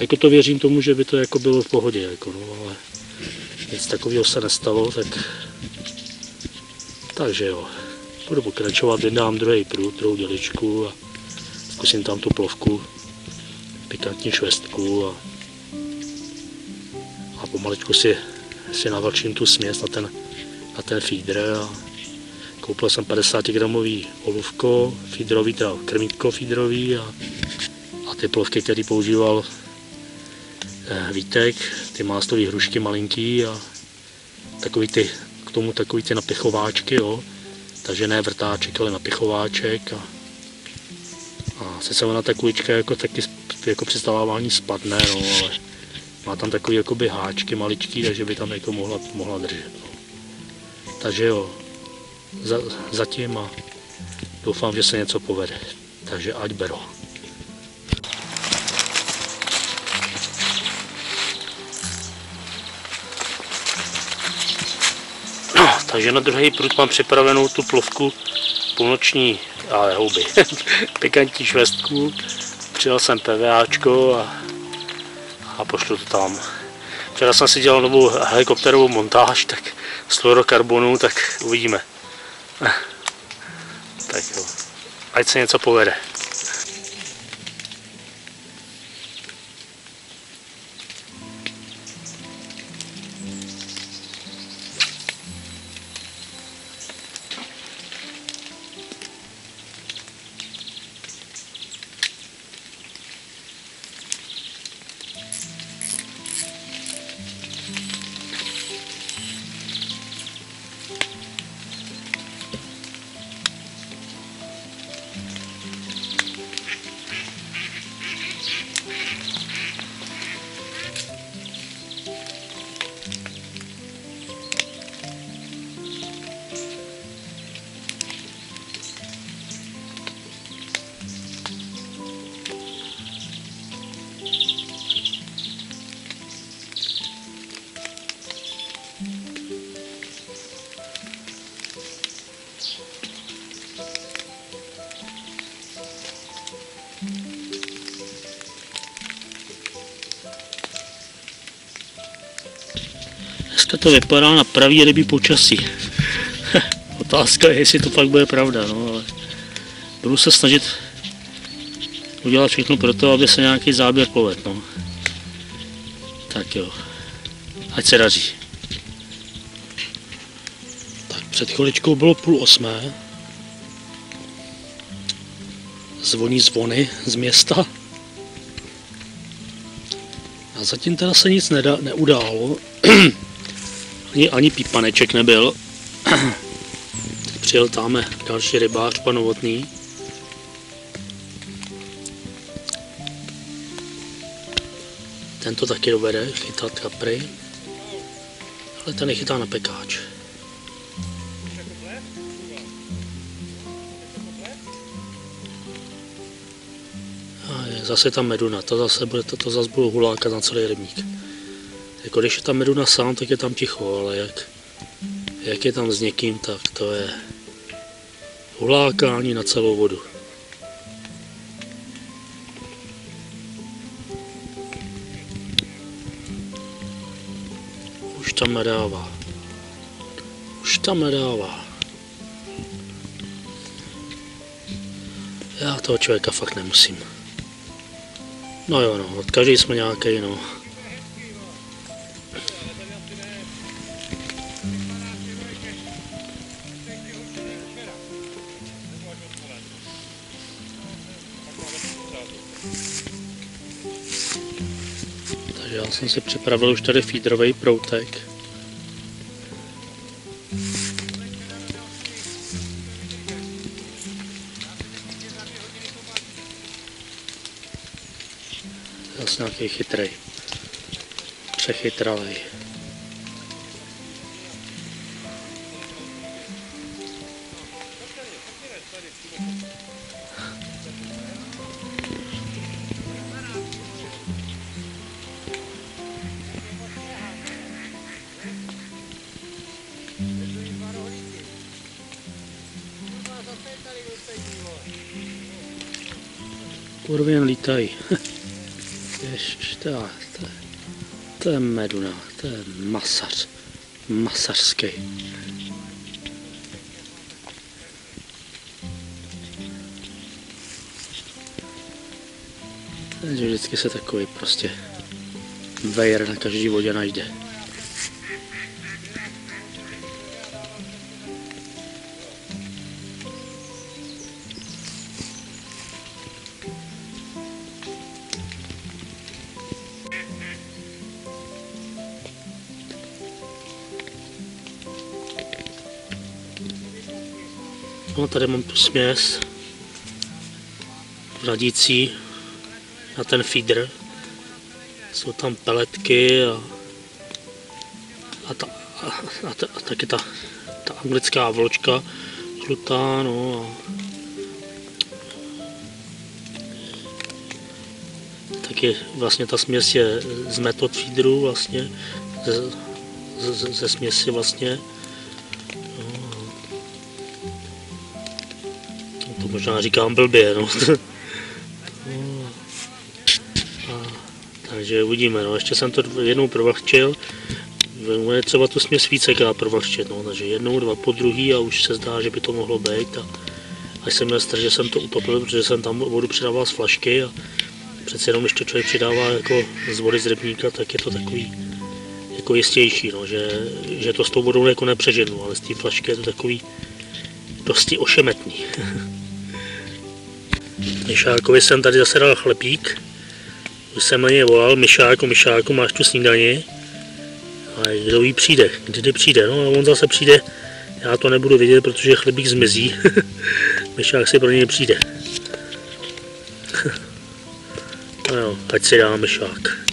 jako to věřím tomu, že by to jako bylo v pohodě, jako no, ale nic takového se nestalo, tak takže jo, budu pokračovat, vydám druhý prut, druhou děličku a zkusím tam tu plovku, pikantní švestku a, a pomaličku si, si navlčím tu směs na ten, na ten feeder a koupil jsem 50 gramový olůvko, feederový, teda krmítko feederový a, a ty plovky, které používal eh, Vítek, ty máslové hrušky malinký a takový ty, k tomu takový ty napichováčky, jo. Takže ne vrtáček, ale napichováček a, a sice ona ta kulička jako taky jako při stavávání spadne, no, ale má tam takový jakoby háčky maličký, takže by tam jako mohla, mohla držet. No. Takže jo, za, zatím a doufám, že se něco povede. Takže ať bero. Takže na druhý prut mám připravenou tu plovku půlnoční, ale houby, pikantní švestku. Přidal jsem PVAčko a, a pošlu to tam. Včera jsem si dělal novou helikopterovou montáž, tak z fluorokarbonu, tak uvidíme. Tak jo, ať se něco povede. To vypadá na pravý rybí počasí. Otázka je, jestli to pak bude pravda, no ale budu se snažit udělat všechno pro to, aby se nějaký záběr povedl, no. Tak jo, ať se daří. Tak před chviličkou bylo půl osmé. Zvoní zvony z města. A zatím teda se nic neda, neudálo. ani, ani pípaneček nebyl. Přijel tam další rybář, pan Novotný. Ten to taky dovede, chytat kapry. Ale ten nechytá na pekáč. A je zase ta meduna, to zase bude, to, to zase bude huláka na celý rybník. Jako když je ta meduna sám, tak je tam ticho, ale jak, jak je tam s někým, tak to je hulákání na celou vodu. Už tam nedává. Už tam nedává. Já toho člověka fakt nemusím. No jo, no, od každý jsme nějaký, no. Jsem si připravil už tady feederový proutek. Zase nějaký chytrej. Přechytralej. Lítají. Ježiš, to, to je meduna, to je masař. Masařský. Takže vždycky se takový prostě vejr na každý vodě najde. Tady mám tu směs radící na ten feeder. Jsou tam peletky a, a, ta, a, a, ta, a taky ta, ta anglická vločka žlutá, no a taky vlastně ta směs je z metod feederu vlastně, ze, ze, ze směsi vlastně. Možná říkám blbě, no. A, takže uvidíme, no. Ještě jsem to jednou provlhčil. Je třeba tu směs vícekrát provlhčit, no. Takže jednou, dva po druhý a už se zdá, že by to mohlo být. A až jsem měl strach, že jsem to utopil, protože jsem tam vodu přidával z flašky a přece jenom, když to člověk přidává jako z vody z rybníka, tak je to takový jako jistější, no, že, že to s tou vodou jako nepřeženu, ale z té flašky je to takový dosti ošemetný. Myšákovi jsem tady zase dal chlebík. Už jsem na něj volal, Myšáku, Myšáku, máš tu snídaní? A kdo ví přijde, kdy přijde, no a on zase přijde, já to nebudu vidět, protože chlebík zmizí. Myšák si pro něj přijde. no jo, ať si dá Myšák.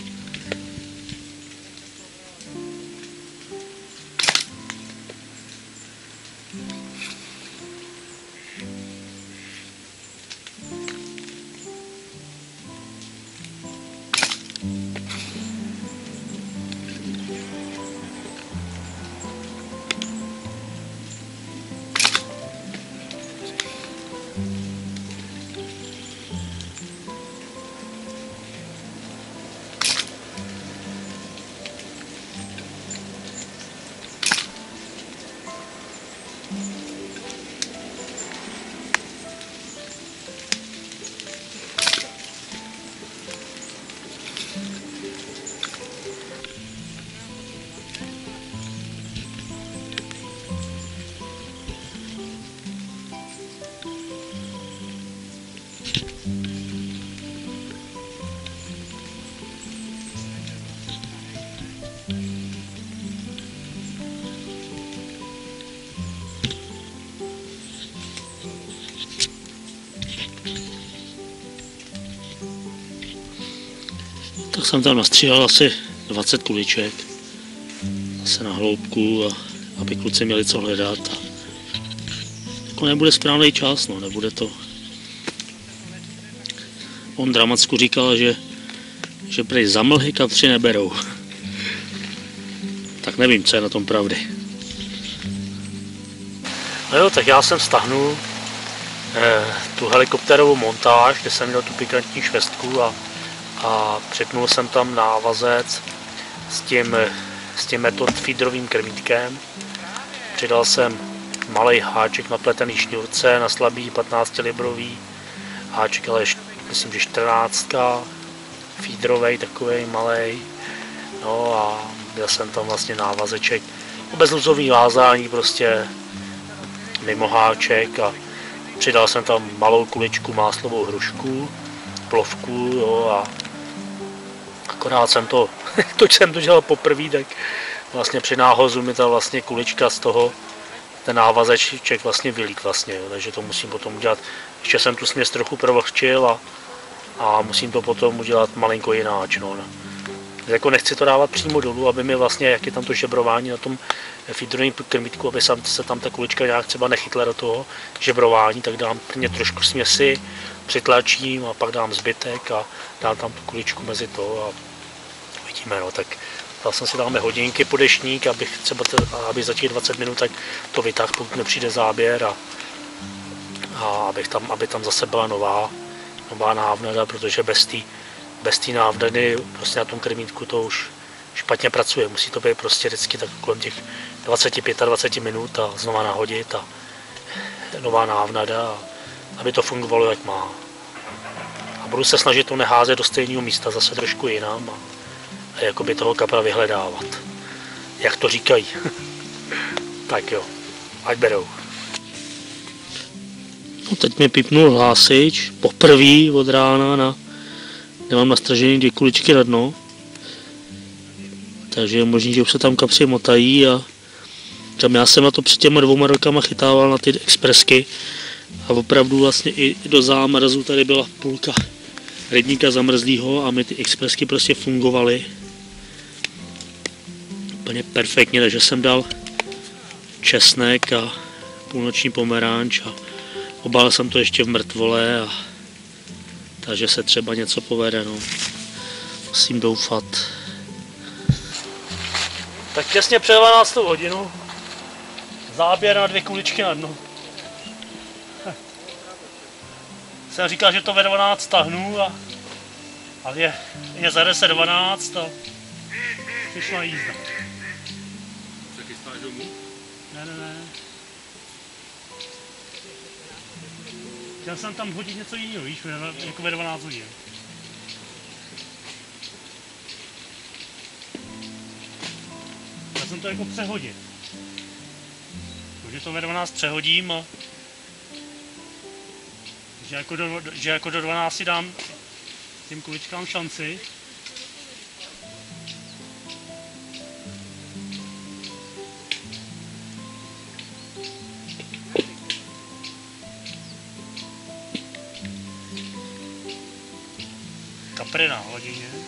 Jsem tam nastříhal asi 20 kuliček. Zase na hloubku, a aby kluci měli co hledat. A jako nebude správný čas, no, nebude to. On Dramacku říkal, že, že prý za mlhy kapři neberou. Tak nevím, co je na tom pravdy. No jo, tak já jsem stahnul eh, tu helikopterovou montáž, kde jsem měl tu pikantní švestku a, a připnul jsem tam návazec s tím, s tím metod feederovým krmítkem. Přidal jsem malý háček na pletený šňůrce na slabý 15 librový háček, ale myslím, že 14 feederový takový malý. No a měl jsem tam vlastně návazeček bezluzový vázání prostě mimo háček a přidal jsem tam malou kuličku máslovou hrušku, plovku jo, a akorát jsem to, to jsem to dělal poprvé, tak vlastně při náhozu mi ta vlastně kulička z toho, ten návazeček vlastně vylít vlastně, jo, takže to musím potom udělat, ještě jsem tu směs trochu provlhčil a, a musím to potom udělat malinko jináč, no. Jako nechci to dávat přímo dolů, aby mi vlastně, jak je tam to žebrování na tom feederovém krmítku, aby se tam ta kulička nějak třeba nechytla do toho žebrování, tak dám prvně trošku směsi, přitlačím a pak dám zbytek a dám tam tu kuličku mezi to a uvidíme, no, tak Vlastně si dáme hodinky po dešník, abych třeba aby za těch 20 minut tak to vytáhl, pokud nepřijde záběr a, a abych tam, aby tam zase byla nová, nová návnada, protože bez té bez té návnady prostě na tom krmítku to už špatně pracuje. Musí to být prostě vždycky tak kolem těch 25-20 minut a znova nahodit a nová návnada, aby to fungovalo jak má. A budu se snažit to neházet do stejného místa, zase trošku jinam a, a jakoby toho kapra vyhledávat. Jak to říkají. tak jo, ať berou. No teď mi pipnul hlásič, poprvé od rána na Nemám nastražený dvě kuličky na dno. Takže je možný, že už se tam kapři motají a tam já jsem na to před těma dvouma rokama chytával na ty expresky a opravdu vlastně i do zámrazu tady byla půlka rybníka zamrzlého a my ty expresky prostě fungovaly úplně perfektně, takže jsem dal česnek a půlnoční pomeranč a obál jsem to ještě v mrtvole a takže se třeba něco povede, no. Musím doufat. Tak těsně před 12 hodinu. Záběr na dvě kuličky na dno. Jsem říkal, že to ve 12 stahnu a, ale je, je za 10 12 a přišla jízda. Chtěl jsem tam hodit něco jiného, víš, jako ve 12 hodin. Chtěl jsem to jako přehodit. Takže to ve 12 přehodím a že jako do, že jako do 12 dám těm kuličkám šanci. Kapry na hodině.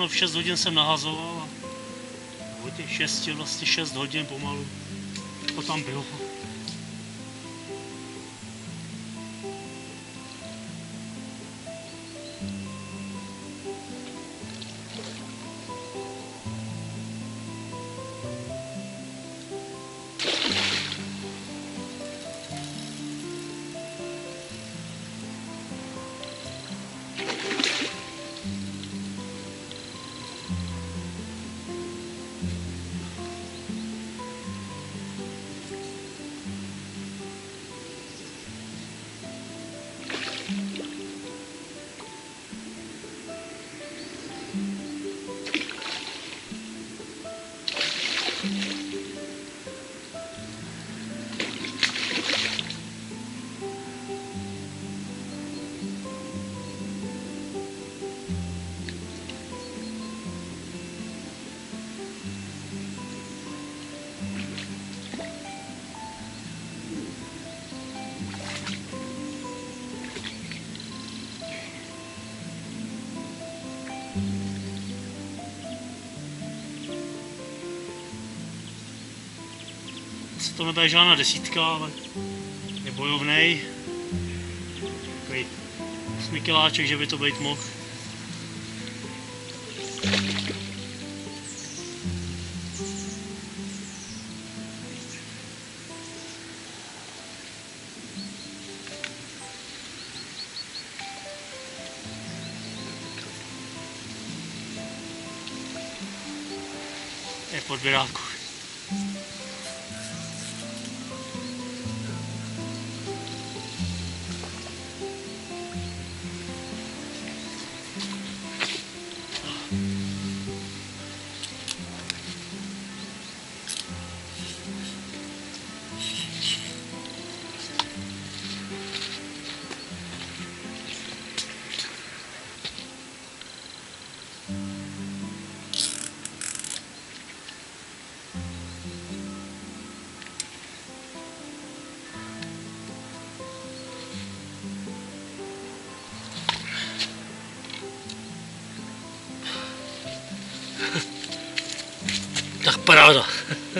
Ráno v 6 hodin jsem nahazoval a o těch 6, vlastně 6 hodin pomalu to tam bylo. To nebude žádná desítka, ale je bojovnej. Takový smikiláček, že by to být mohl.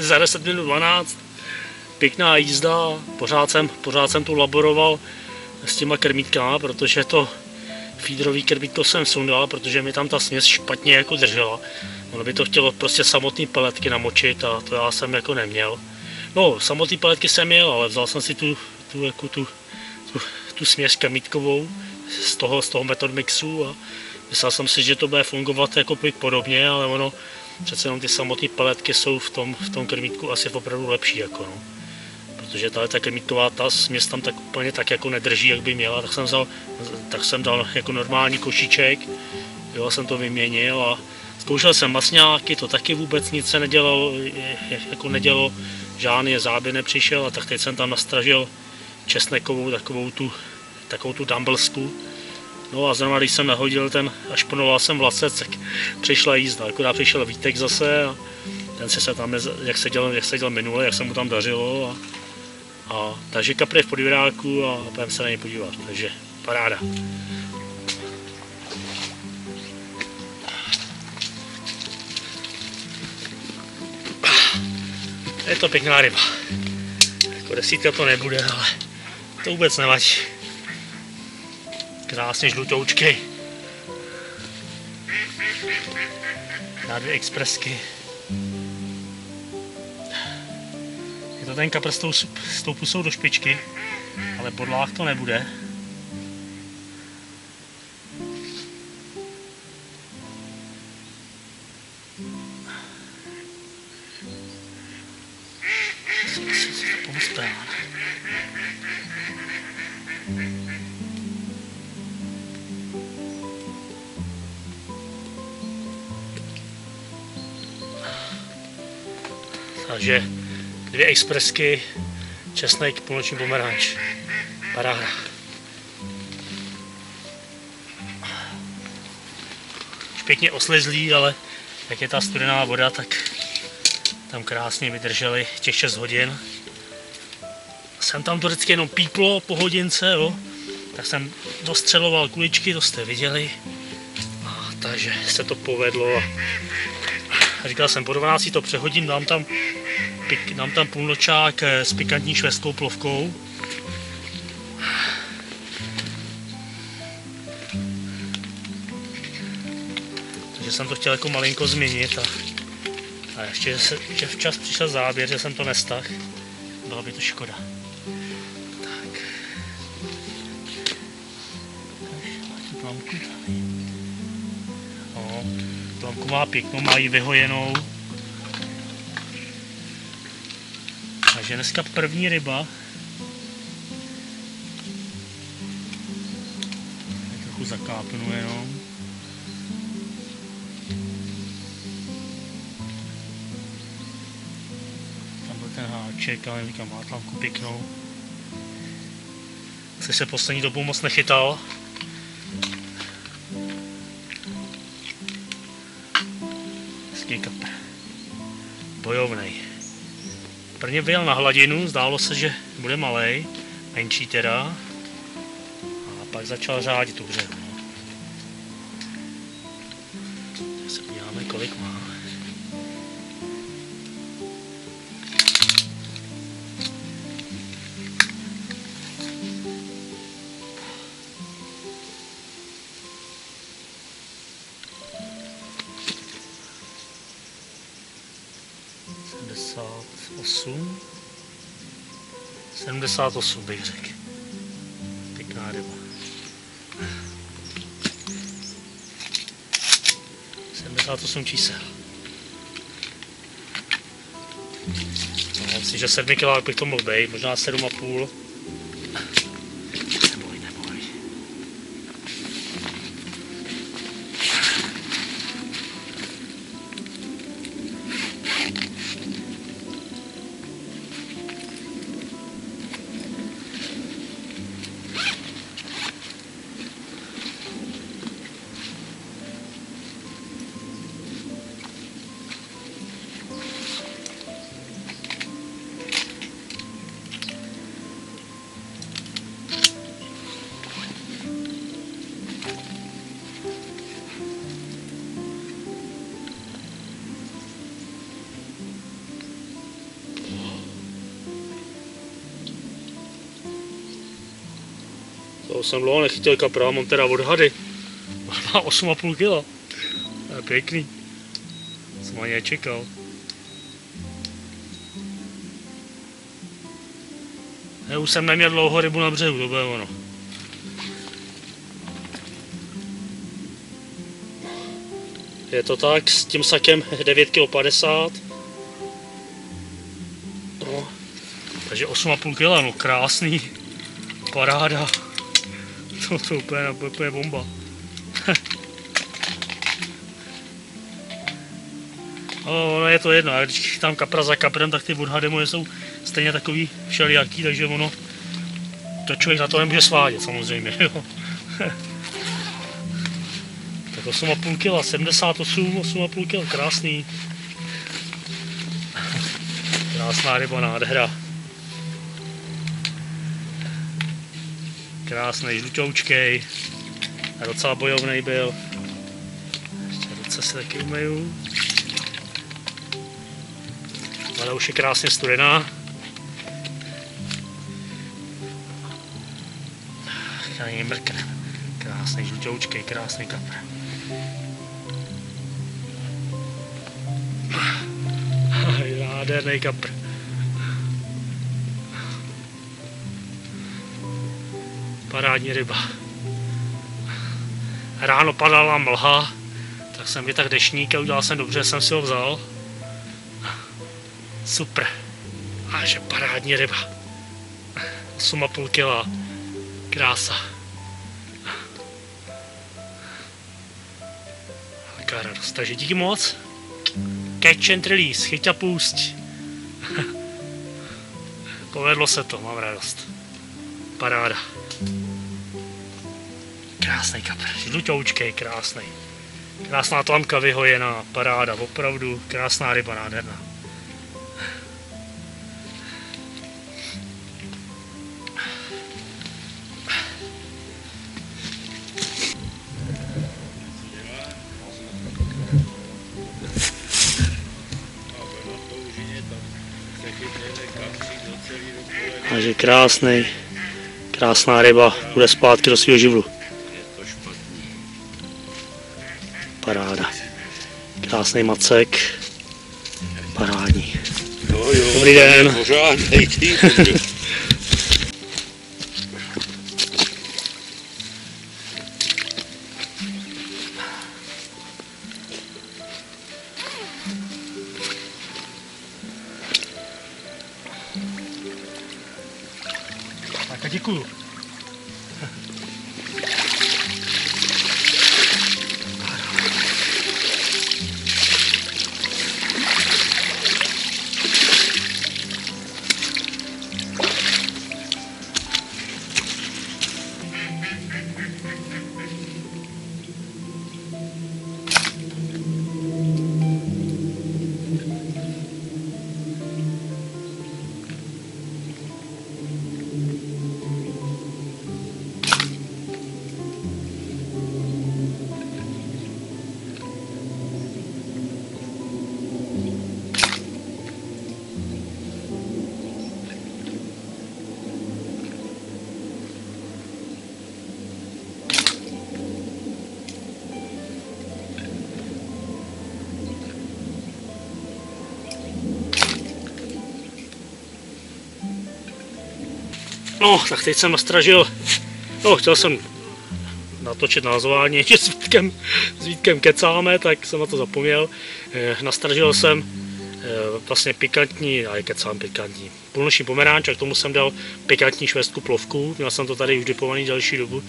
Za 10 minut 12. Pěkná jízda. Pořád jsem, pořád jsem tu laboroval s těma krmítkama, protože to feederový krmítko jsem sundal, protože mi tam ta směs špatně jako držela. Ono by to chtělo prostě samotné peletky namočit a to já jsem jako neměl. No, samotné peletky jsem měl, ale vzal jsem si tu, tu, jako tu, tu, tu směs krmítkovou z toho, z toho Method Mixu a myslel jsem si, že to bude fungovat jako podobně, ale ono přece jenom ty samotné peletky jsou v tom, v tom krmítku asi opravdu lepší. Jako no. Protože tahle ta krmítková ta směs tam tak úplně tak jako nedrží, jak by měla, tak jsem, vzal, tak jsem dal jako normální košíček, jo, jsem to vyměnil a zkoušel jsem masňáky, to taky vůbec nic se nedělalo, jako nedělo, žádný záběr nepřišel a tak teď jsem tam nastražil česnekovou takovou tu, takovou tu dumblesku, No a zrovna když jsem nahodil ten a šponoval jsem vlasec, tak přišla jízda. Akorát přišel Vítek zase a ten se, se tam, jak seděl, jak seděl minule, jak se mu tam dařilo. A, a takže kapr je v podvěráku a půjdeme se na něj podívat. Takže paráda. Je to pěkná ryba. Jako desítka to nebude, ale to vůbec nevadí. Krásně žlutoučky. Na dvě expresky. Je to ten kapr s tou, s tou pusou do špičky, ale podlách to nebude. Pomůžte. Takže dvě expresky, česnek, půlnoční pomeranč. Paráda. Pěkně oslizlý, ale jak je ta studená voda, tak tam krásně vydrželi těch 6 hodin. Jsem tam to vždycky jenom píplo po hodince, jo. tak jsem dostřeloval kuličky, to jste viděli. A, takže se to povedlo. A říkal jsem, po 12 to přehodím, dám tam pik, dám tam půlnočák eh, s pikantní švédskou plovkou. Takže jsem to chtěl jako malinko změnit a, a ještě, se, že včas přišel záběr, že jsem to nestah. Byla by to škoda. Tak. Plamku tady. No, plamku má pěknou, má ji vyhojenou. Takže dneska první ryba. Je trochu zakápnu jenom. Tam byl ten háček, ale říkám, má tlamku pěknou. Asi se poslední dobou moc nechytal. Hezký kapr. Bojovnej. Prvně vyjel na hladinu, zdálo se, že bude malej, menší teda. A pak začal řádit tu břehu. 78 bych řekl. Pěkná ryba. 78 čísel. No, myslím, že 7 kg bych to mohl být, možná 7,5. To jsem dlouho nechytil kapra, mám teda odhady. Má 8,5 kg. To je pěkný. Jsem ani nečekal. Já už jsem neměl dlouho rybu na břehu, to bude ono. Je to tak, s tím sakem 9,50 kg. No, takže 8,5 kg, no krásný. Paráda. To, to úplně, úplně bomba. No, ono je to jedno, a když tam kapra za kaprem, tak ty odhady moje jsou stejně takový všelijaký, takže ono, to člověk za to nemůže svádět samozřejmě, jo. tak 8,5 kg, 78, 8,5 kg, krásný. Krásná ryba, nádhera. Krásný, žlutoučkej. A docela bojovný byl. Ještě ruce si taky umyju. Voda už je krásně studená. Ani mrkne. Krásný žlutoučkej, krásný kapr. Nádherný kapr. Parádní ryba. Ráno padala mlha, tak jsem vytáhl dešník a udělal jsem dobře, jsem si ho vzal. Super. A že parádní ryba. 8,5 kg. Krása. Taká radost. Takže díky moc. Catch and release. Chyť a půst. Povedlo se to, mám radost. Paráda. Krásný kapr. Žlutoučkej, krásný. Krásná tlamka vyhojená, paráda, opravdu krásná ryba, nádherná. Takže krásný, krásná ryba, bude zpátky do svého živlu. Paráda. Krásný macek. Parádní. Dobrý den. No, tak teď jsem nastražil, no chtěl jsem natočit názvání, že s Vítkem, s Vítkem kecáme, tak jsem na to zapomněl. Eh, nastražil jsem eh, vlastně pikantní, ale kecám pikantní, půlnoční pomeranč a k tomu jsem dal pikantní švestku plovku, měl jsem to tady už dipovaný další dobu.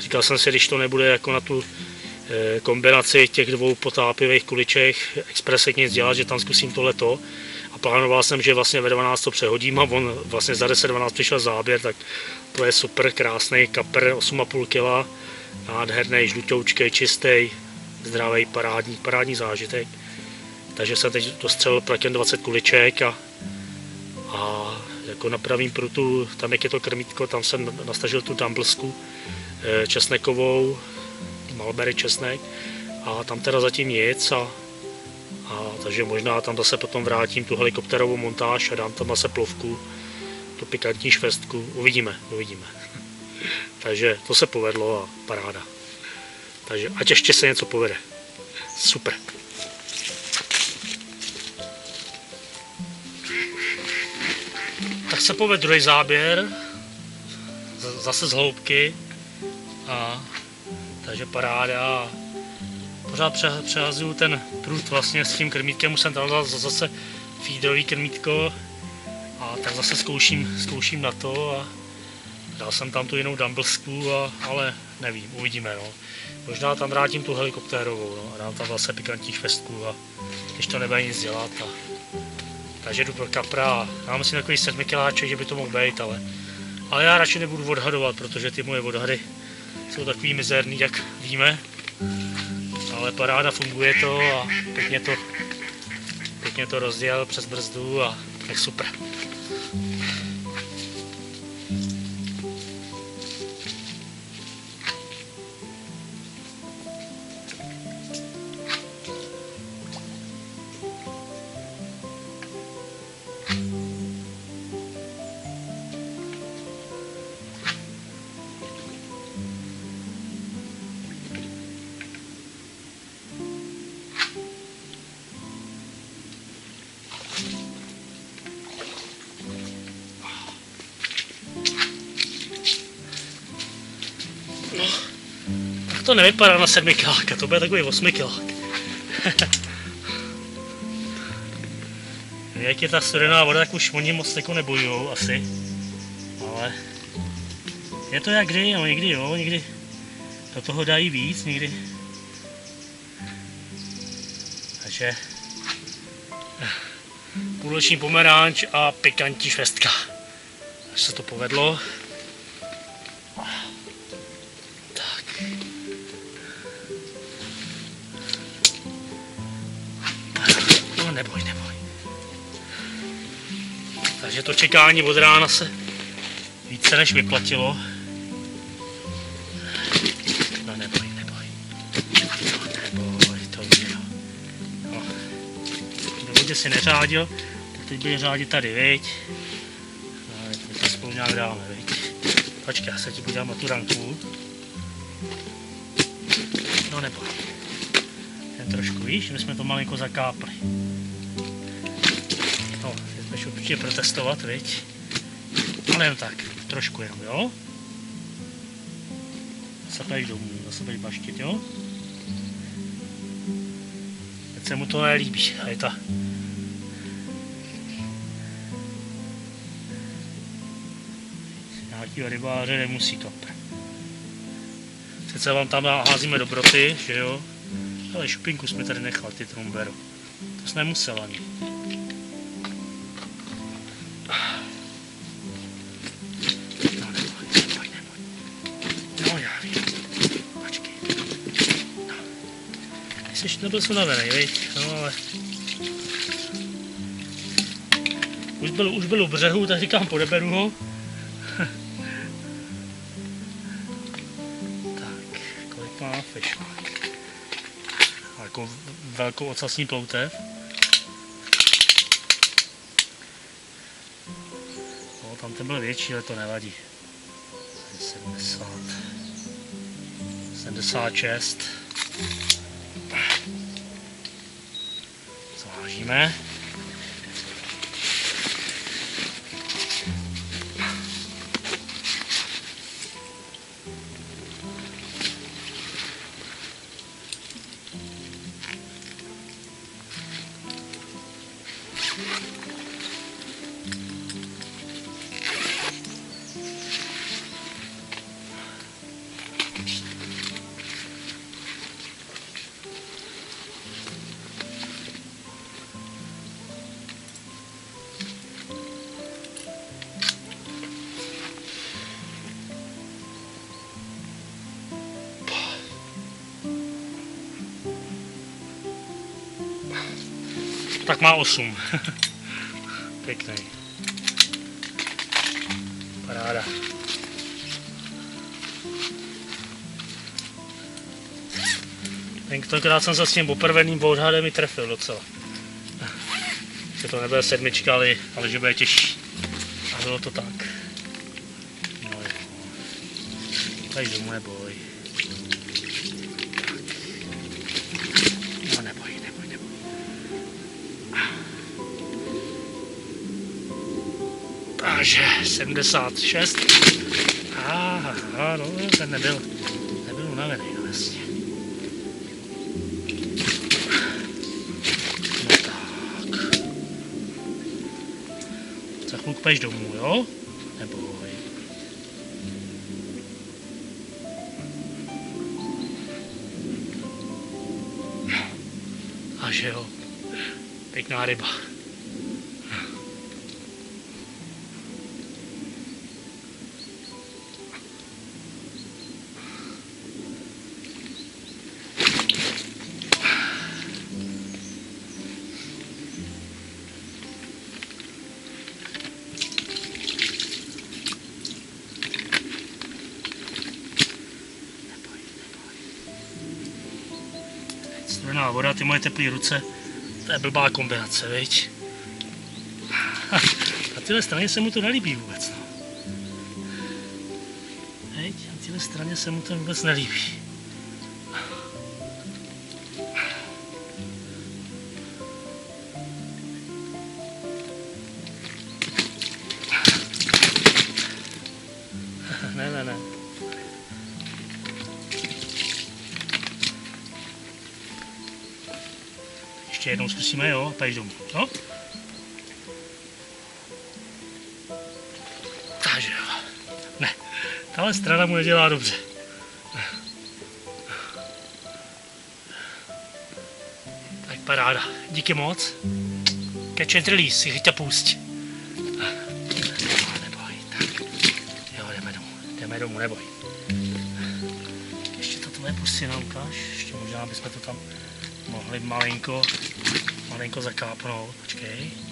Říkal jsem si, když to nebude jako na tu eh, kombinaci těch dvou potápivých kuliček expresek nic dělat, že tam zkusím tohleto. A plánoval jsem, že vlastně ve 12 to přehodím a on vlastně za 10-12 přišel záběr, tak to je super krásný kapr 8,5 kg, nádherný, žlutoučký, čistý, zdravý, parádní, parádní zážitek. Takže jsem teď dostřelil prakem 20 kuliček a, a jako na pravým prutu, tam jak je to krmítko, tam jsem nastažil tu dumblsku eh, česnekovou, Malberry česnek a tam teda zatím nic a, a takže možná tam zase potom vrátím tu helikopterovou montáž a dám tam zase plovku, tu pikantní švestku, uvidíme, uvidíme. takže to se povedlo a paráda. Takže ať ještě se něco povede. Super. Tak se povede druhý záběr, zase z hloubky. A, takže paráda. Pořád pře- přehazuju ten prut vlastně s tím krmítkem, už jsem tam dal za- zase feederový krmítko. A tak zase zkouším, zkouším na to a dal jsem tam tu jinou dumblsku, a, ale nevím, uvidíme. No. Možná tam vrátím tu helikoptérovou no, a dám tam zase pikantní švestku a když to nebude nic dělat. A, takže jdu pro kapra a mám si takový sedmikiláček, že by to mohl být, ale, ale já radši nebudu odhadovat, protože ty moje odhady jsou takový mizerný, jak víme. Ale paráda, funguje to a pěkně to, pěkně to rozděl přes brzdu a tak super. To nevypadá na sedmi kiláka, to bude takový osmi kilák. Jak je ta studená voda, tak už oni moc jako nebojujou asi. Ale je to jak kdy, no někdy jo, někdy do toho dají víc, někdy. Takže půlroční pomeranč a pikantní švestka. Až se to povedlo. Čekání od rána se více než vyplatilo. No neboj, neboj. Neboj, to je. No. Do vodě si neřádil, tak teď bude řádit tady, viď? No, teď to spolu nějak dáme, viď? Počkej, já se ti podívám na tu ranku. No neboj. Jen trošku, víš, my jsme to malinko zakápli. No, určitě protestovat, viď? Ale jen tak, trošku jenom, jo? Půjdeš domů, zase budeš baštit, jo? Teď se mu to nelíbí, a je ta nějaký rybáře nemusí kapr. Sice vám tam házíme dobroty, že jo? Ale šupinku jsme tady nechali, ty tromberu. To jsi nemusel ani. Jsi nebyl jsi unavený, viď? No ale... Už byl, už byl u břehu, tak říkám, podeberu ho. tak, kolik má? Má jako velkou ocasní ploutev. No, tam ten byl větší, ale to nevadí. 70. 76. นะ tak má 8. Pěkný. Paráda. Tentokrát jsem se s tím poprveným odhadem i trefil docela. Že to nebude sedmička, ale, ale že bude těžší. A bylo to tak. No jo. Tady domů neboj. Takže 76. Aha, aha, no, ten nebyl, nebyl unavený, no jasně. No tak. Za chvilku půjdeš domů, jo? Neboj. A že jo, pěkná ryba. Moje teplé ruce, to je blbá kombinace, viď? Na téhle straně se mu to nelíbí vůbec, no. Viď? Na téhle straně se mu to vůbec nelíbí. Zkusíme, jo, tady domů, jo? Takže jo. Ne, tahle strana mu nedělá dobře. Tak paráda, díky moc. Catch and release, si chyť a pusť. No, neboj, tak. Jo, jdeme domů, jdeme domů, neboj. Ještě to tvoje pusy nám ukáž, ještě možná bychom to tam mohli malinko, malinko zakápnout, počkej.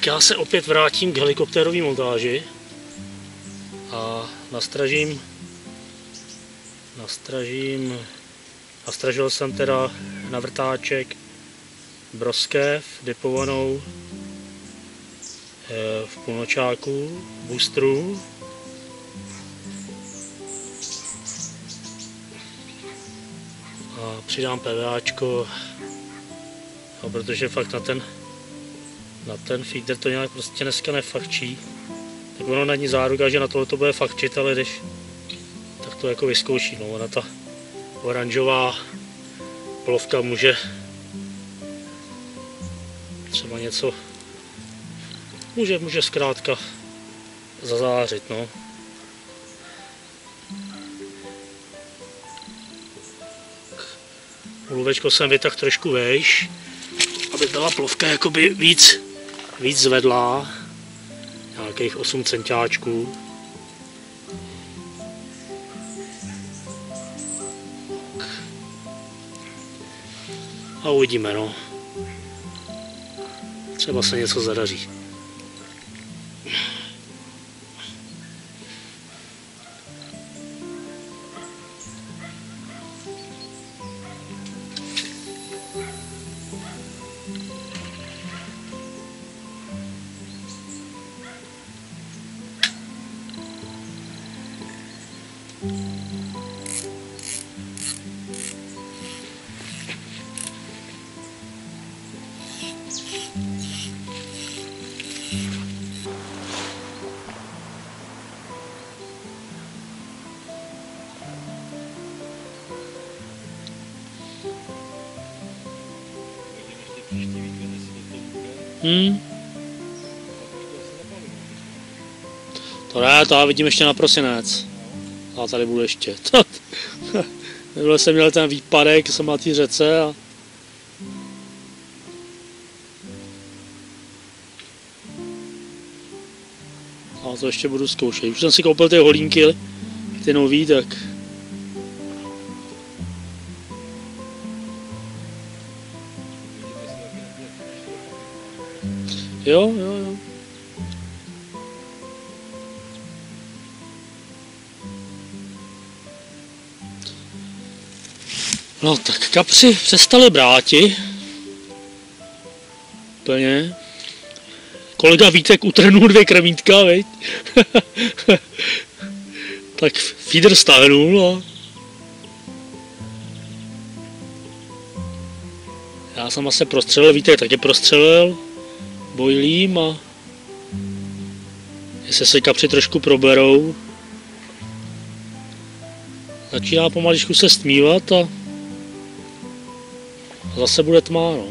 Tak já se opět vrátím k helikoptérové montáži a nastražím, nastražím, nastražil jsem teda na vrtáček broskev dipovanou eh, v půlnočáku, boostru. A přidám PVAčko, a protože fakt na ten, ten feeder to nějak prostě dneska nefakčí. Tak ono není záruka, že na tohle to bude fakčit, ale když tak to jako vyzkouší. No, ona ta oranžová plovka může třeba něco může, může zkrátka zazářit, no. Mluvečko jsem vytáhl trošku vejš, aby byla plovka jakoby víc, víc zvedlá, nějakých 8 centiáčků. A uvidíme, no. Třeba se něco zadaří. Já vidím ještě na prosinec. A tady budu ještě. Nebyl jsem měl ten výpadek, jsem na té řece a A to ještě budu zkoušet. Už jsem si koupil ty holínky, ty nový, tak Jo, jo, kapři přestali bráti. Plně. Kolega Vítek utrhnul dvě kremítka, veď? tak feeder stáhnul a já jsem asi prostřelil, Vítek taky prostřelil bojlím a jestli se kapři trošku proberou. Začíná pomaličku se stmívat a zase bude tmá, no.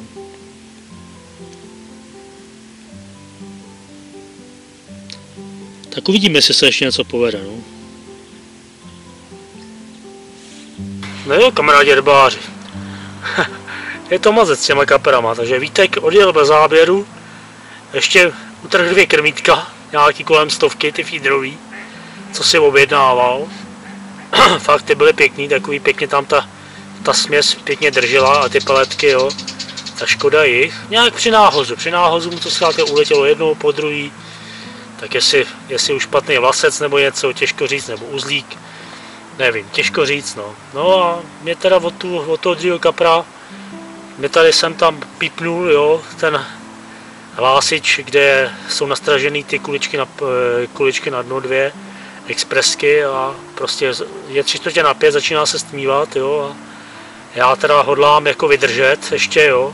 Tak uvidíme, jestli se ještě něco povede, no. No jo, kamarádi rybáři. Je to mazec s těma kaperama, takže Vítek odjel bez záběru, ještě utrhl dvě krmítka, nějaký kolem stovky, ty feederový, co si objednával. Fakt ty byly pěkný, takový pěkně tam ta, ta směs pěkně držela a ty paletky, jo. Ta škoda jich. Nějak při náhozu, při náhozu mu to zkrátka uletělo jednou po druhý. Tak jestli, jestli už špatný vlasec nebo něco, těžko říct, nebo uzlík, nevím, těžko říct, no. No a mě teda od, tu, od toho druhého kapra, mě tady jsem tam pípnul, jo, ten hlásič, kde jsou nastražený ty kuličky na, eh, kuličky na dno dvě, expresky a prostě je tři na pět, začíná se stmívat, jo, a já teda hodlám jako vydržet ještě, jo,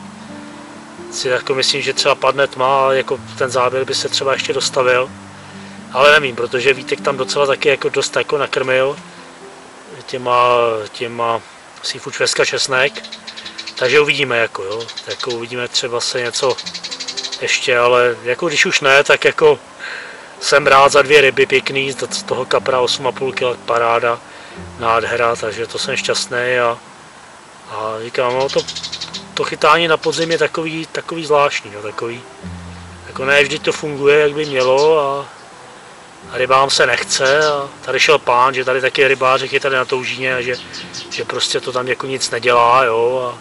si jako myslím, že třeba padne tma a jako ten záběr by se třeba ještě dostavil, ale nevím, protože Vítek tam docela taky jako dost jako nakrmil těma, těma seafood čveska česnek, takže uvidíme jako jo, jako uvidíme třeba se něco ještě, ale jako když už ne, tak jako jsem rád za dvě ryby pěkný, z toho kapra 8,5 kg paráda, nádhera, takže to jsem šťastný a, a říkám, no to, to chytání na podzim je takový, takový zvláštní, no, takový, jako ne vždy to funguje, jak by mělo a, a rybám se nechce a tady šel pán, že tady taky rybářek je tady na toužíně a že, že prostě to tam jako nic nedělá, jo, a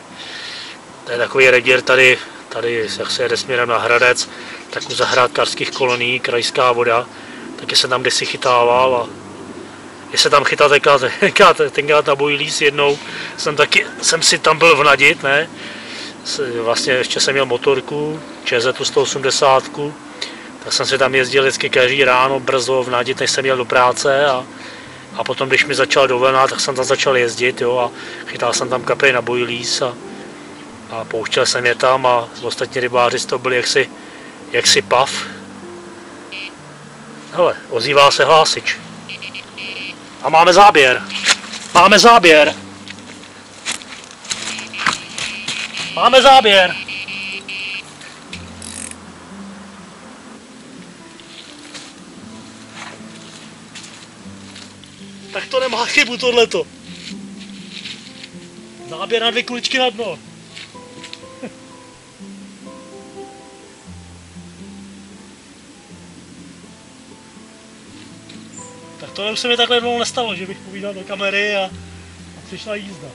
to je takový regier tady tady jak se jede směrem na Hradec, tak u zahrádkářských kolonií, krajská voda, taky se tam kdysi chytával a je se tam chytal tenkrát, tenkrát na bojí líst jednou, jsem taky, jsem si tam byl vnadit, ne, vlastně ještě jsem měl motorku, ČZ 180, tak jsem si tam jezdil vždycky každý ráno brzo vnadit, než jsem jel do práce a A potom, když mi začala dovolená, tak jsem tam začal jezdit, jo, a chytal jsem tam kapry na bojlís a, a pouštěl jsem je tam a ostatní rybáři z toho byli jaksi, jaksi pav. Hele, ozývá se hlásič. A máme záběr. Máme záběr. Máme záběr. Tak to nemá chybu tohleto. Záběr na dvě kuličky na dno. To už se mi takhle jednou nestalo, že bych povídal do kamery a, přišla jízda.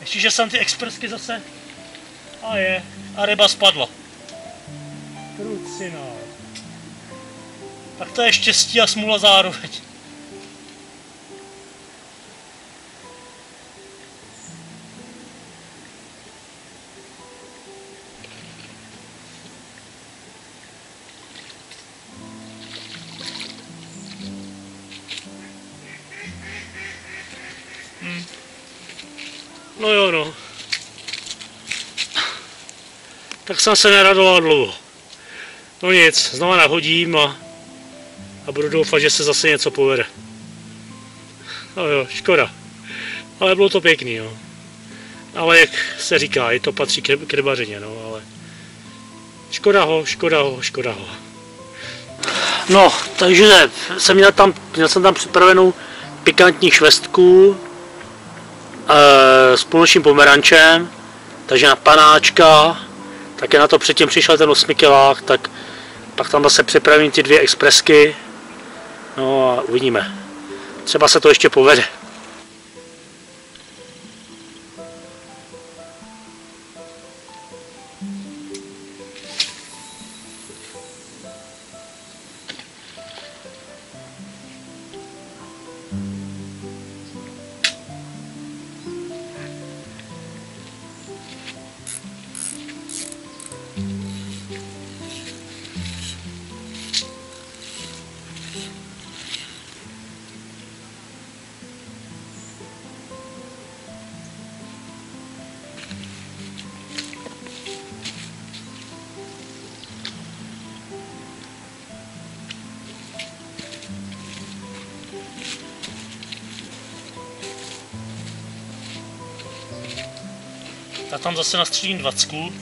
Ještě, že jsem ty expressky zase... A je, a ryba spadla. Krucina. Tak to je štěstí a smůla zároveň. No jo, no. Tak jsem se neradoval dlouho. No nic, znova nahodím a, a budu doufat, že se zase něco povede. No jo, škoda. Ale bylo to pěkný, jo. Ale jak se říká, i to patří k rybařině, no, ale... Škoda ho, škoda ho, škoda ho. No, takže jsem měl tam, měl jsem tam připravenou pikantní švestku e, s půlnočním pomerančem, takže na panáčka, také na to předtím přišel ten osmikilák, tak pak tam zase připravím ty dvě expresky, no a uvidíme. Třeba se to ještě povede. Zase nastřílím dvacku.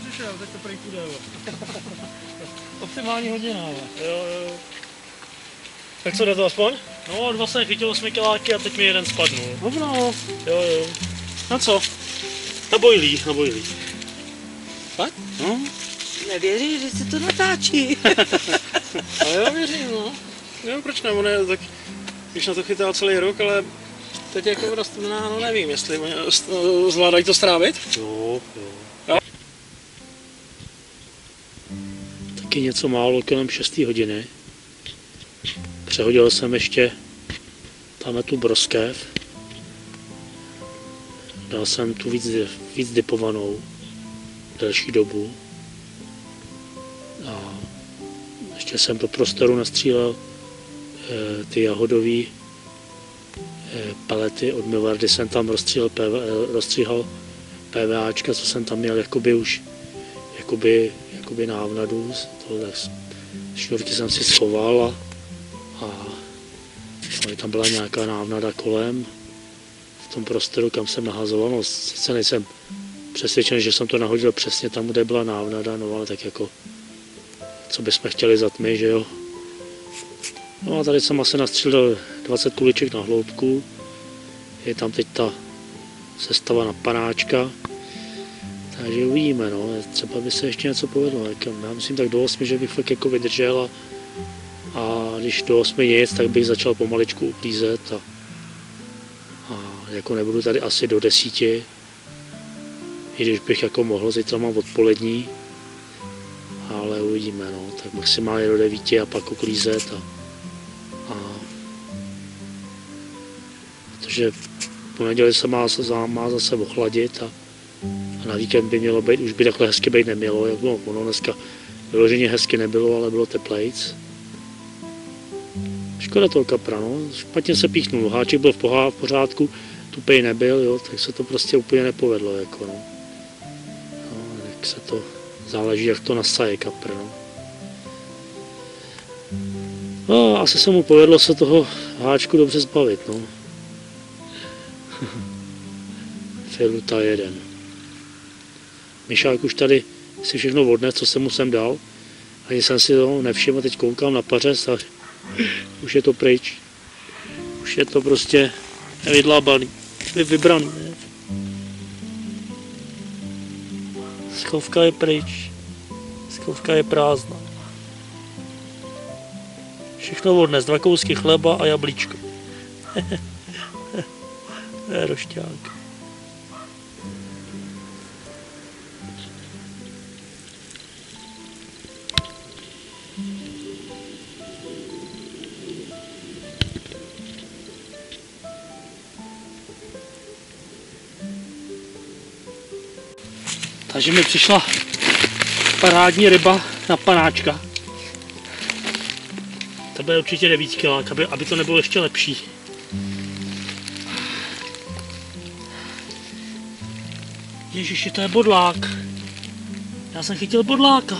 Jsem přišel, teď to prý půjde, jo. Optimální hodina, ale. Jo, jo. Tak co jde to aspoň? No, dva jsem chytil osmikiláky a teď mi jeden spadnul. Hovno. Jo, jo. Na co? Na bojlí, na bojlí. Fakt? No. Nevěří, že se to natáčí. A já věřím, no. Jo, proč ne, on je tak, když na to chytá celý rok, ale teď jako rostlinná, no nevím, jestli oni eh, zvládají to strávit. Jo, jo. Něco málo kolem 6. hodiny. Přehodil jsem ještě tam tu broskev. Dal jsem tu víc, víc dipovanou delší dobu. A ještě jsem do prostoru nastřílel eh, ty jahodové eh, palety od Milvardy jsem tam PV, eh, rozstříhal PVAčka, co jsem tam měl jakoby už jakoby, jakoby návnadu, to, tak šňůrky jsem si schoval a, a no, tam byla nějaká návnada kolem v tom prostoru, kam jsem nahazoval, no sice nejsem přesvědčen, že jsem to nahodil přesně tam, kde byla návnada, no ale tak jako co bychom chtěli za tmy, že jo. No a tady jsem asi nastřílel 20 kuliček na hloubku. Je tam teď ta sestava na panáčka. Takže uvidíme, no. Třeba by se ještě něco povedlo. Já myslím tak do 8, že bych fakt jako vydržel a, a když do 8 nic, tak bych začal pomaličku uklízet a, a jako nebudu tady asi do desíti, i když bych jako mohl, zítra mám odpolední, ale uvidíme, no, tak maximálně do devíti a pak uklízet a, a protože po neděli se má, má zase ochladit a, a na víkend by mělo být, už by takhle hezky být nemělo, jak bylo ono dneska vyloženě hezky nebylo, ale bylo teplejc. Škoda toho kapra, no. špatně se píchnul, háček byl v, pohá, v pořádku, tupej nebyl, jo, tak se to prostě úplně nepovedlo, jako no. no tak se to, záleží, jak to nasaje kapr, no. No, asi se mu povedlo se toho háčku dobře zbavit, no. Filuta jeden. Myšák už tady si všechno odnes, co jsem mu sem dal. Ani jsem si to nevšiml, teď koukám na pařez a už je to pryč. Už je to prostě nevydlábaný, vybraný. Ne? Schovka je pryč. Schovka je prázdná. Všechno odnes, dva kousky chleba a jablíčko. je rošťák. Takže mi přišla parádní ryba na panáčka. To bude určitě 9 kg, aby, aby to nebylo ještě lepší. Ježiši, to je bodlák. Já jsem chytil bodláka.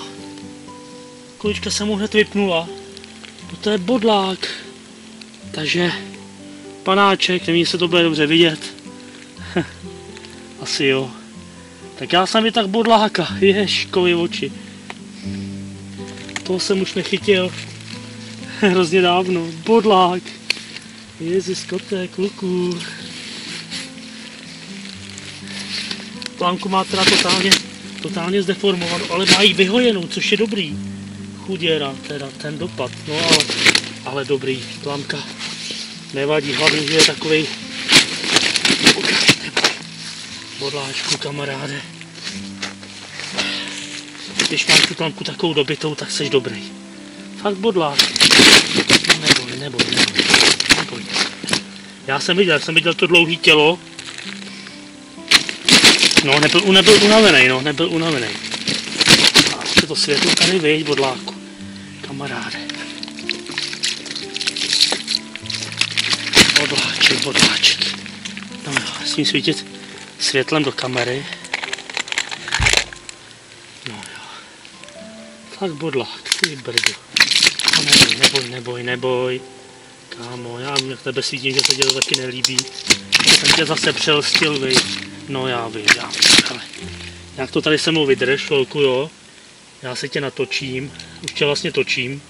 Kulička se mu hned vypnula. No to je bodlák. Takže panáček, nevím, jestli to bude dobře vidět. Asi jo. Tak já jsem tak bodláka, ježkovi oči. Toho jsem už nechytil hrozně dávno. Bodlák. Jezus, kotek, kluku. Plánku má teda totálně, totálně zdeformovanou, ale má ji vyhojenou, což je dobrý. Chuděra, teda ten dopad, no ale, ale dobrý. Plamka nevadí, hlavně, že je takovej bodláčku, kamaráde. Když máš tu klamku takovou dobitou, tak jsi dobrý. Fakt bodlák. Neboj, neboj, neboj, neboj. Já jsem viděl, jsem viděl to dlouhé tělo. No, nebyl, nebyl unavený, no, nebyl unavený. A ještě to světlo tady vyjď, bodláku. Kamaráde. Bodláček, bodláček. No smím svítit světlem do kamery. No jo. Tak bodlák, ty brdo. No neboj, neboj, neboj, neboj. Kámo, já vím, jak tebe svítím, že se tě to taky nelíbí. Že jsem tě zase přelstil, vy. No já vím, já vím, ale jak to tady se mnou vydrž, chvilku, jo. Já se tě natočím, už tě vlastně točím.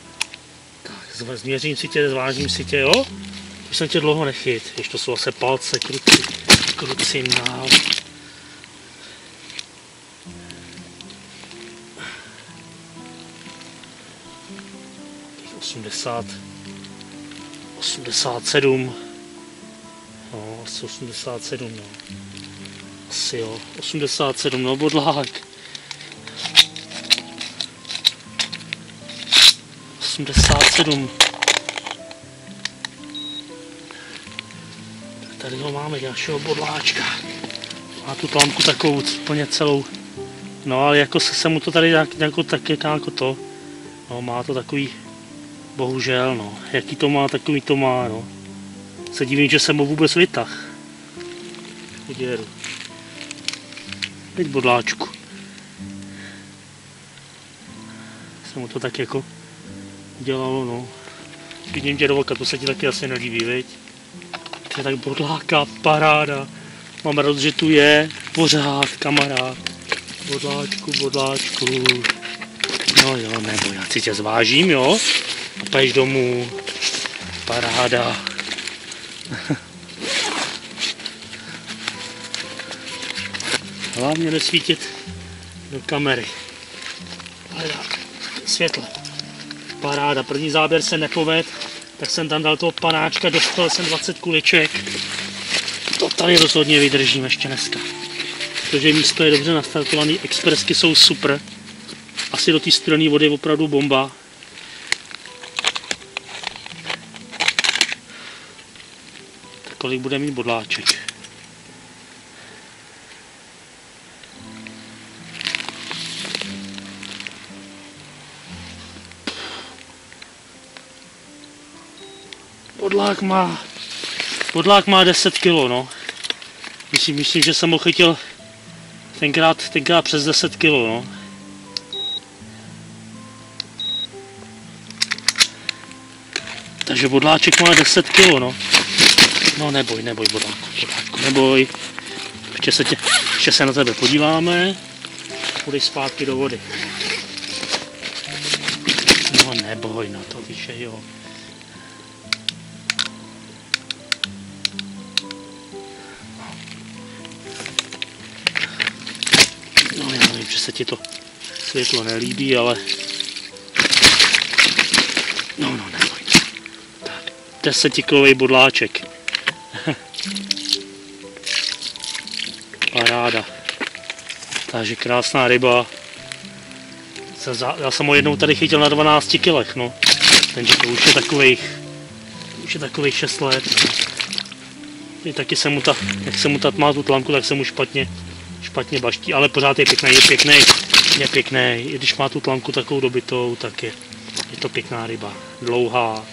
Tak, změřím si tě, zvážím si tě, jo. Už jsem tě dlouho nechyt, když to jsou asi palce, kruci, kruci nál. Těch 80, 87, no, asi 87, no. Asi jo, 87, no, bodlák. 87. Tady ho máme, dalšího bodláčka. Má tu tlamku takovou úplně celou. No ale jako se, se mu to tady nějak, jako, tak, jako to. No má to takový, bohužel no. Jaký to má, takový to má no. Se divím, že jsem mu vůbec vytah. Uděru. Teď bodláčku. Se mu to tak jako dělalo no. Vidím tě do to se ti taky asi nelíbí, viď? To je tak bodláka, paráda. Mám radost, že tu je, pořád, kamarád. Bodláčku, bodláčku. No jo, nebo já si tě zvážím, jo? A půjdeš domů. Paráda. Hlavně nesvítit do kamery. Světle. Paráda, první záběr se nepoved, tak jsem tam dal toho panáčka, dostal jsem 20 kuliček. To tady rozhodně vydržím ještě dneska. Protože místo je dobře nastartovaný, expressky jsou super. Asi do té studené vody je opravdu bomba. Tak kolik bude mít bodláček? Podlák má, podlák má 10 kg, no. Myslím, myslím, že jsem ho chytil tenkrát, tenkrát přes 10 kg, no. Takže bodláček má 10 kg, no. No neboj, neboj bodláku, bodláčku, neboj. Ještě se, tě, ještě se na tebe podíváme. Půjdeš zpátky do vody. No neboj, no to víš, jo. Že se ti to světlo nelíbí, ale... No, no, neboj. Tak, desetikilový bodláček. Paráda. Takže krásná ryba. Já jsem ho jednou tady chytil na 12 kilech, no. Takže to už je takových, už je takových 6 let. No. I taky se mu ta, jak se mu ta má tu tlamku, tak se mu špatně, špatně baští, ale pořád je pěkný, je pěkný, je pěkný. I když má tu tlamku takovou dobitou, tak je, je to pěkná ryba. Dlouhá,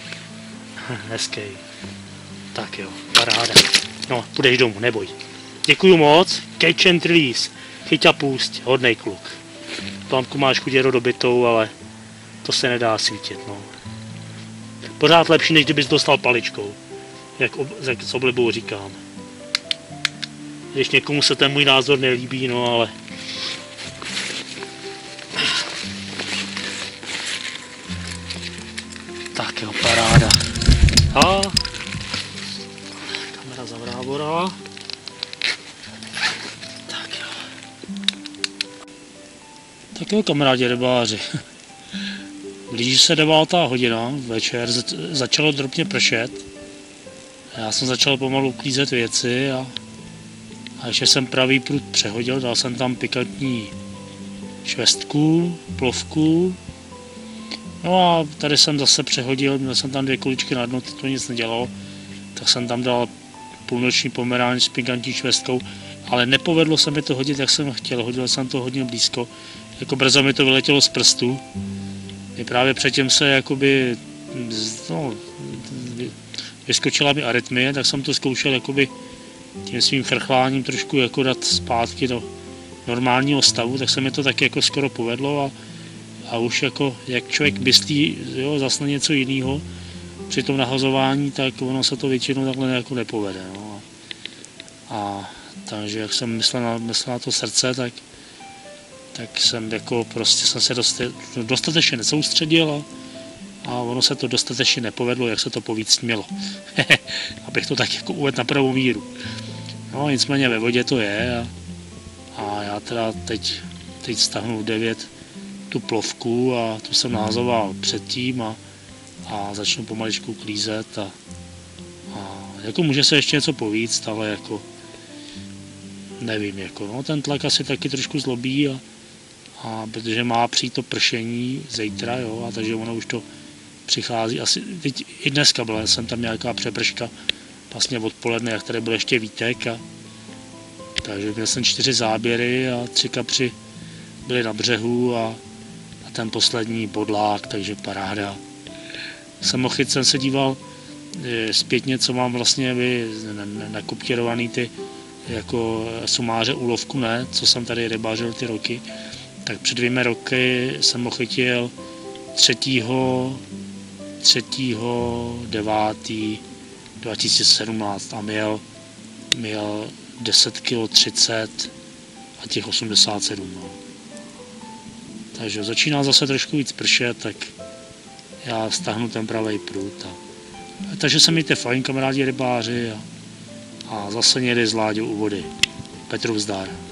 hezký. Tak jo, paráda. No, půjdeš domů, neboj. Děkuju moc, catch and release. Chyť a půst, hodnej kluk. Tlamku máš chuděro dobitou, ale to se nedá svítit, no. Pořád lepší, než kdybys dostal paličkou. Jak, ob, jak s oblibou říkám. Když někomu se ten můj názor nelíbí, no ale... Tak jo, paráda. A kamera zavrávorala. Tak jo. Tak jo, kamarádi rybáři. Blíží se devátá hodina večer, zač- začalo drobně pršet. Já jsem začal pomalu uklízet věci a, a ještě jsem pravý prut přehodil, dal jsem tam pikantní švestku, plovku. No a tady jsem zase přehodil, měl jsem tam dvě kuličky na dno, to nic nedělalo, tak jsem tam dal půlnoční pomeráň s pikantní švestkou, ale nepovedlo se mi to hodit, jak jsem chtěl, hodil jsem to hodně blízko, jako brzo mi to vyletělo z prstu. I právě předtím se jakoby, no, vyskočila mi arytmie, tak jsem to zkoušel jakoby tím svým frchláním trošku jako dát zpátky do normálního stavu, tak se mi to taky jako skoro povedlo a, a už jako jak člověk myslí, jo, zase na něco jiného při tom nahazování, tak ono se to většinou takhle jako nepovede. No. A takže jak jsem myslel na, myslel na to srdce, tak, tak jsem jako prostě jsem se dost, dostatečně nesoustředil a, a ono se to dostatečně nepovedlo, jak se to povíc mělo. Abych to tak jako uvedl na pravou míru. No nicméně ve vodě to je a, a já teda teď, teď stahnu 9 tu plovku a tu jsem nahazoval předtím a, a začnu pomaličku klízet a, a jako může se ještě něco povíct, ale jako nevím, jako no, ten tlak asi taky trošku zlobí a, a protože má přijít to pršení zítra, jo, a takže ono už to přichází, asi teď i dneska byla jsem tam nějaká přeprška, vlastně odpoledne, jak tady byl ještě vítek a Takže měl jsem čtyři záběry a tři kapři byly na břehu a, a ten poslední bodlák, takže paráda. Samochyt jsem se díval eh, zpětně, co mám vlastně vy nakopírovaný ty jako sumáře úlovku, ne, co jsem tady rybářil ty roky, tak před dvěmi roky jsem ho chytil 3. 3. 9. 2017 a měl, měl 10 kg 30 a těch 87. No. Takže začíná zase trošku víc pršet, tak já stáhnu ten pravý prut. A, takže se mějte fajn, kamarádi rybáři, a, a zase někdy z u vody. Petru vzdár.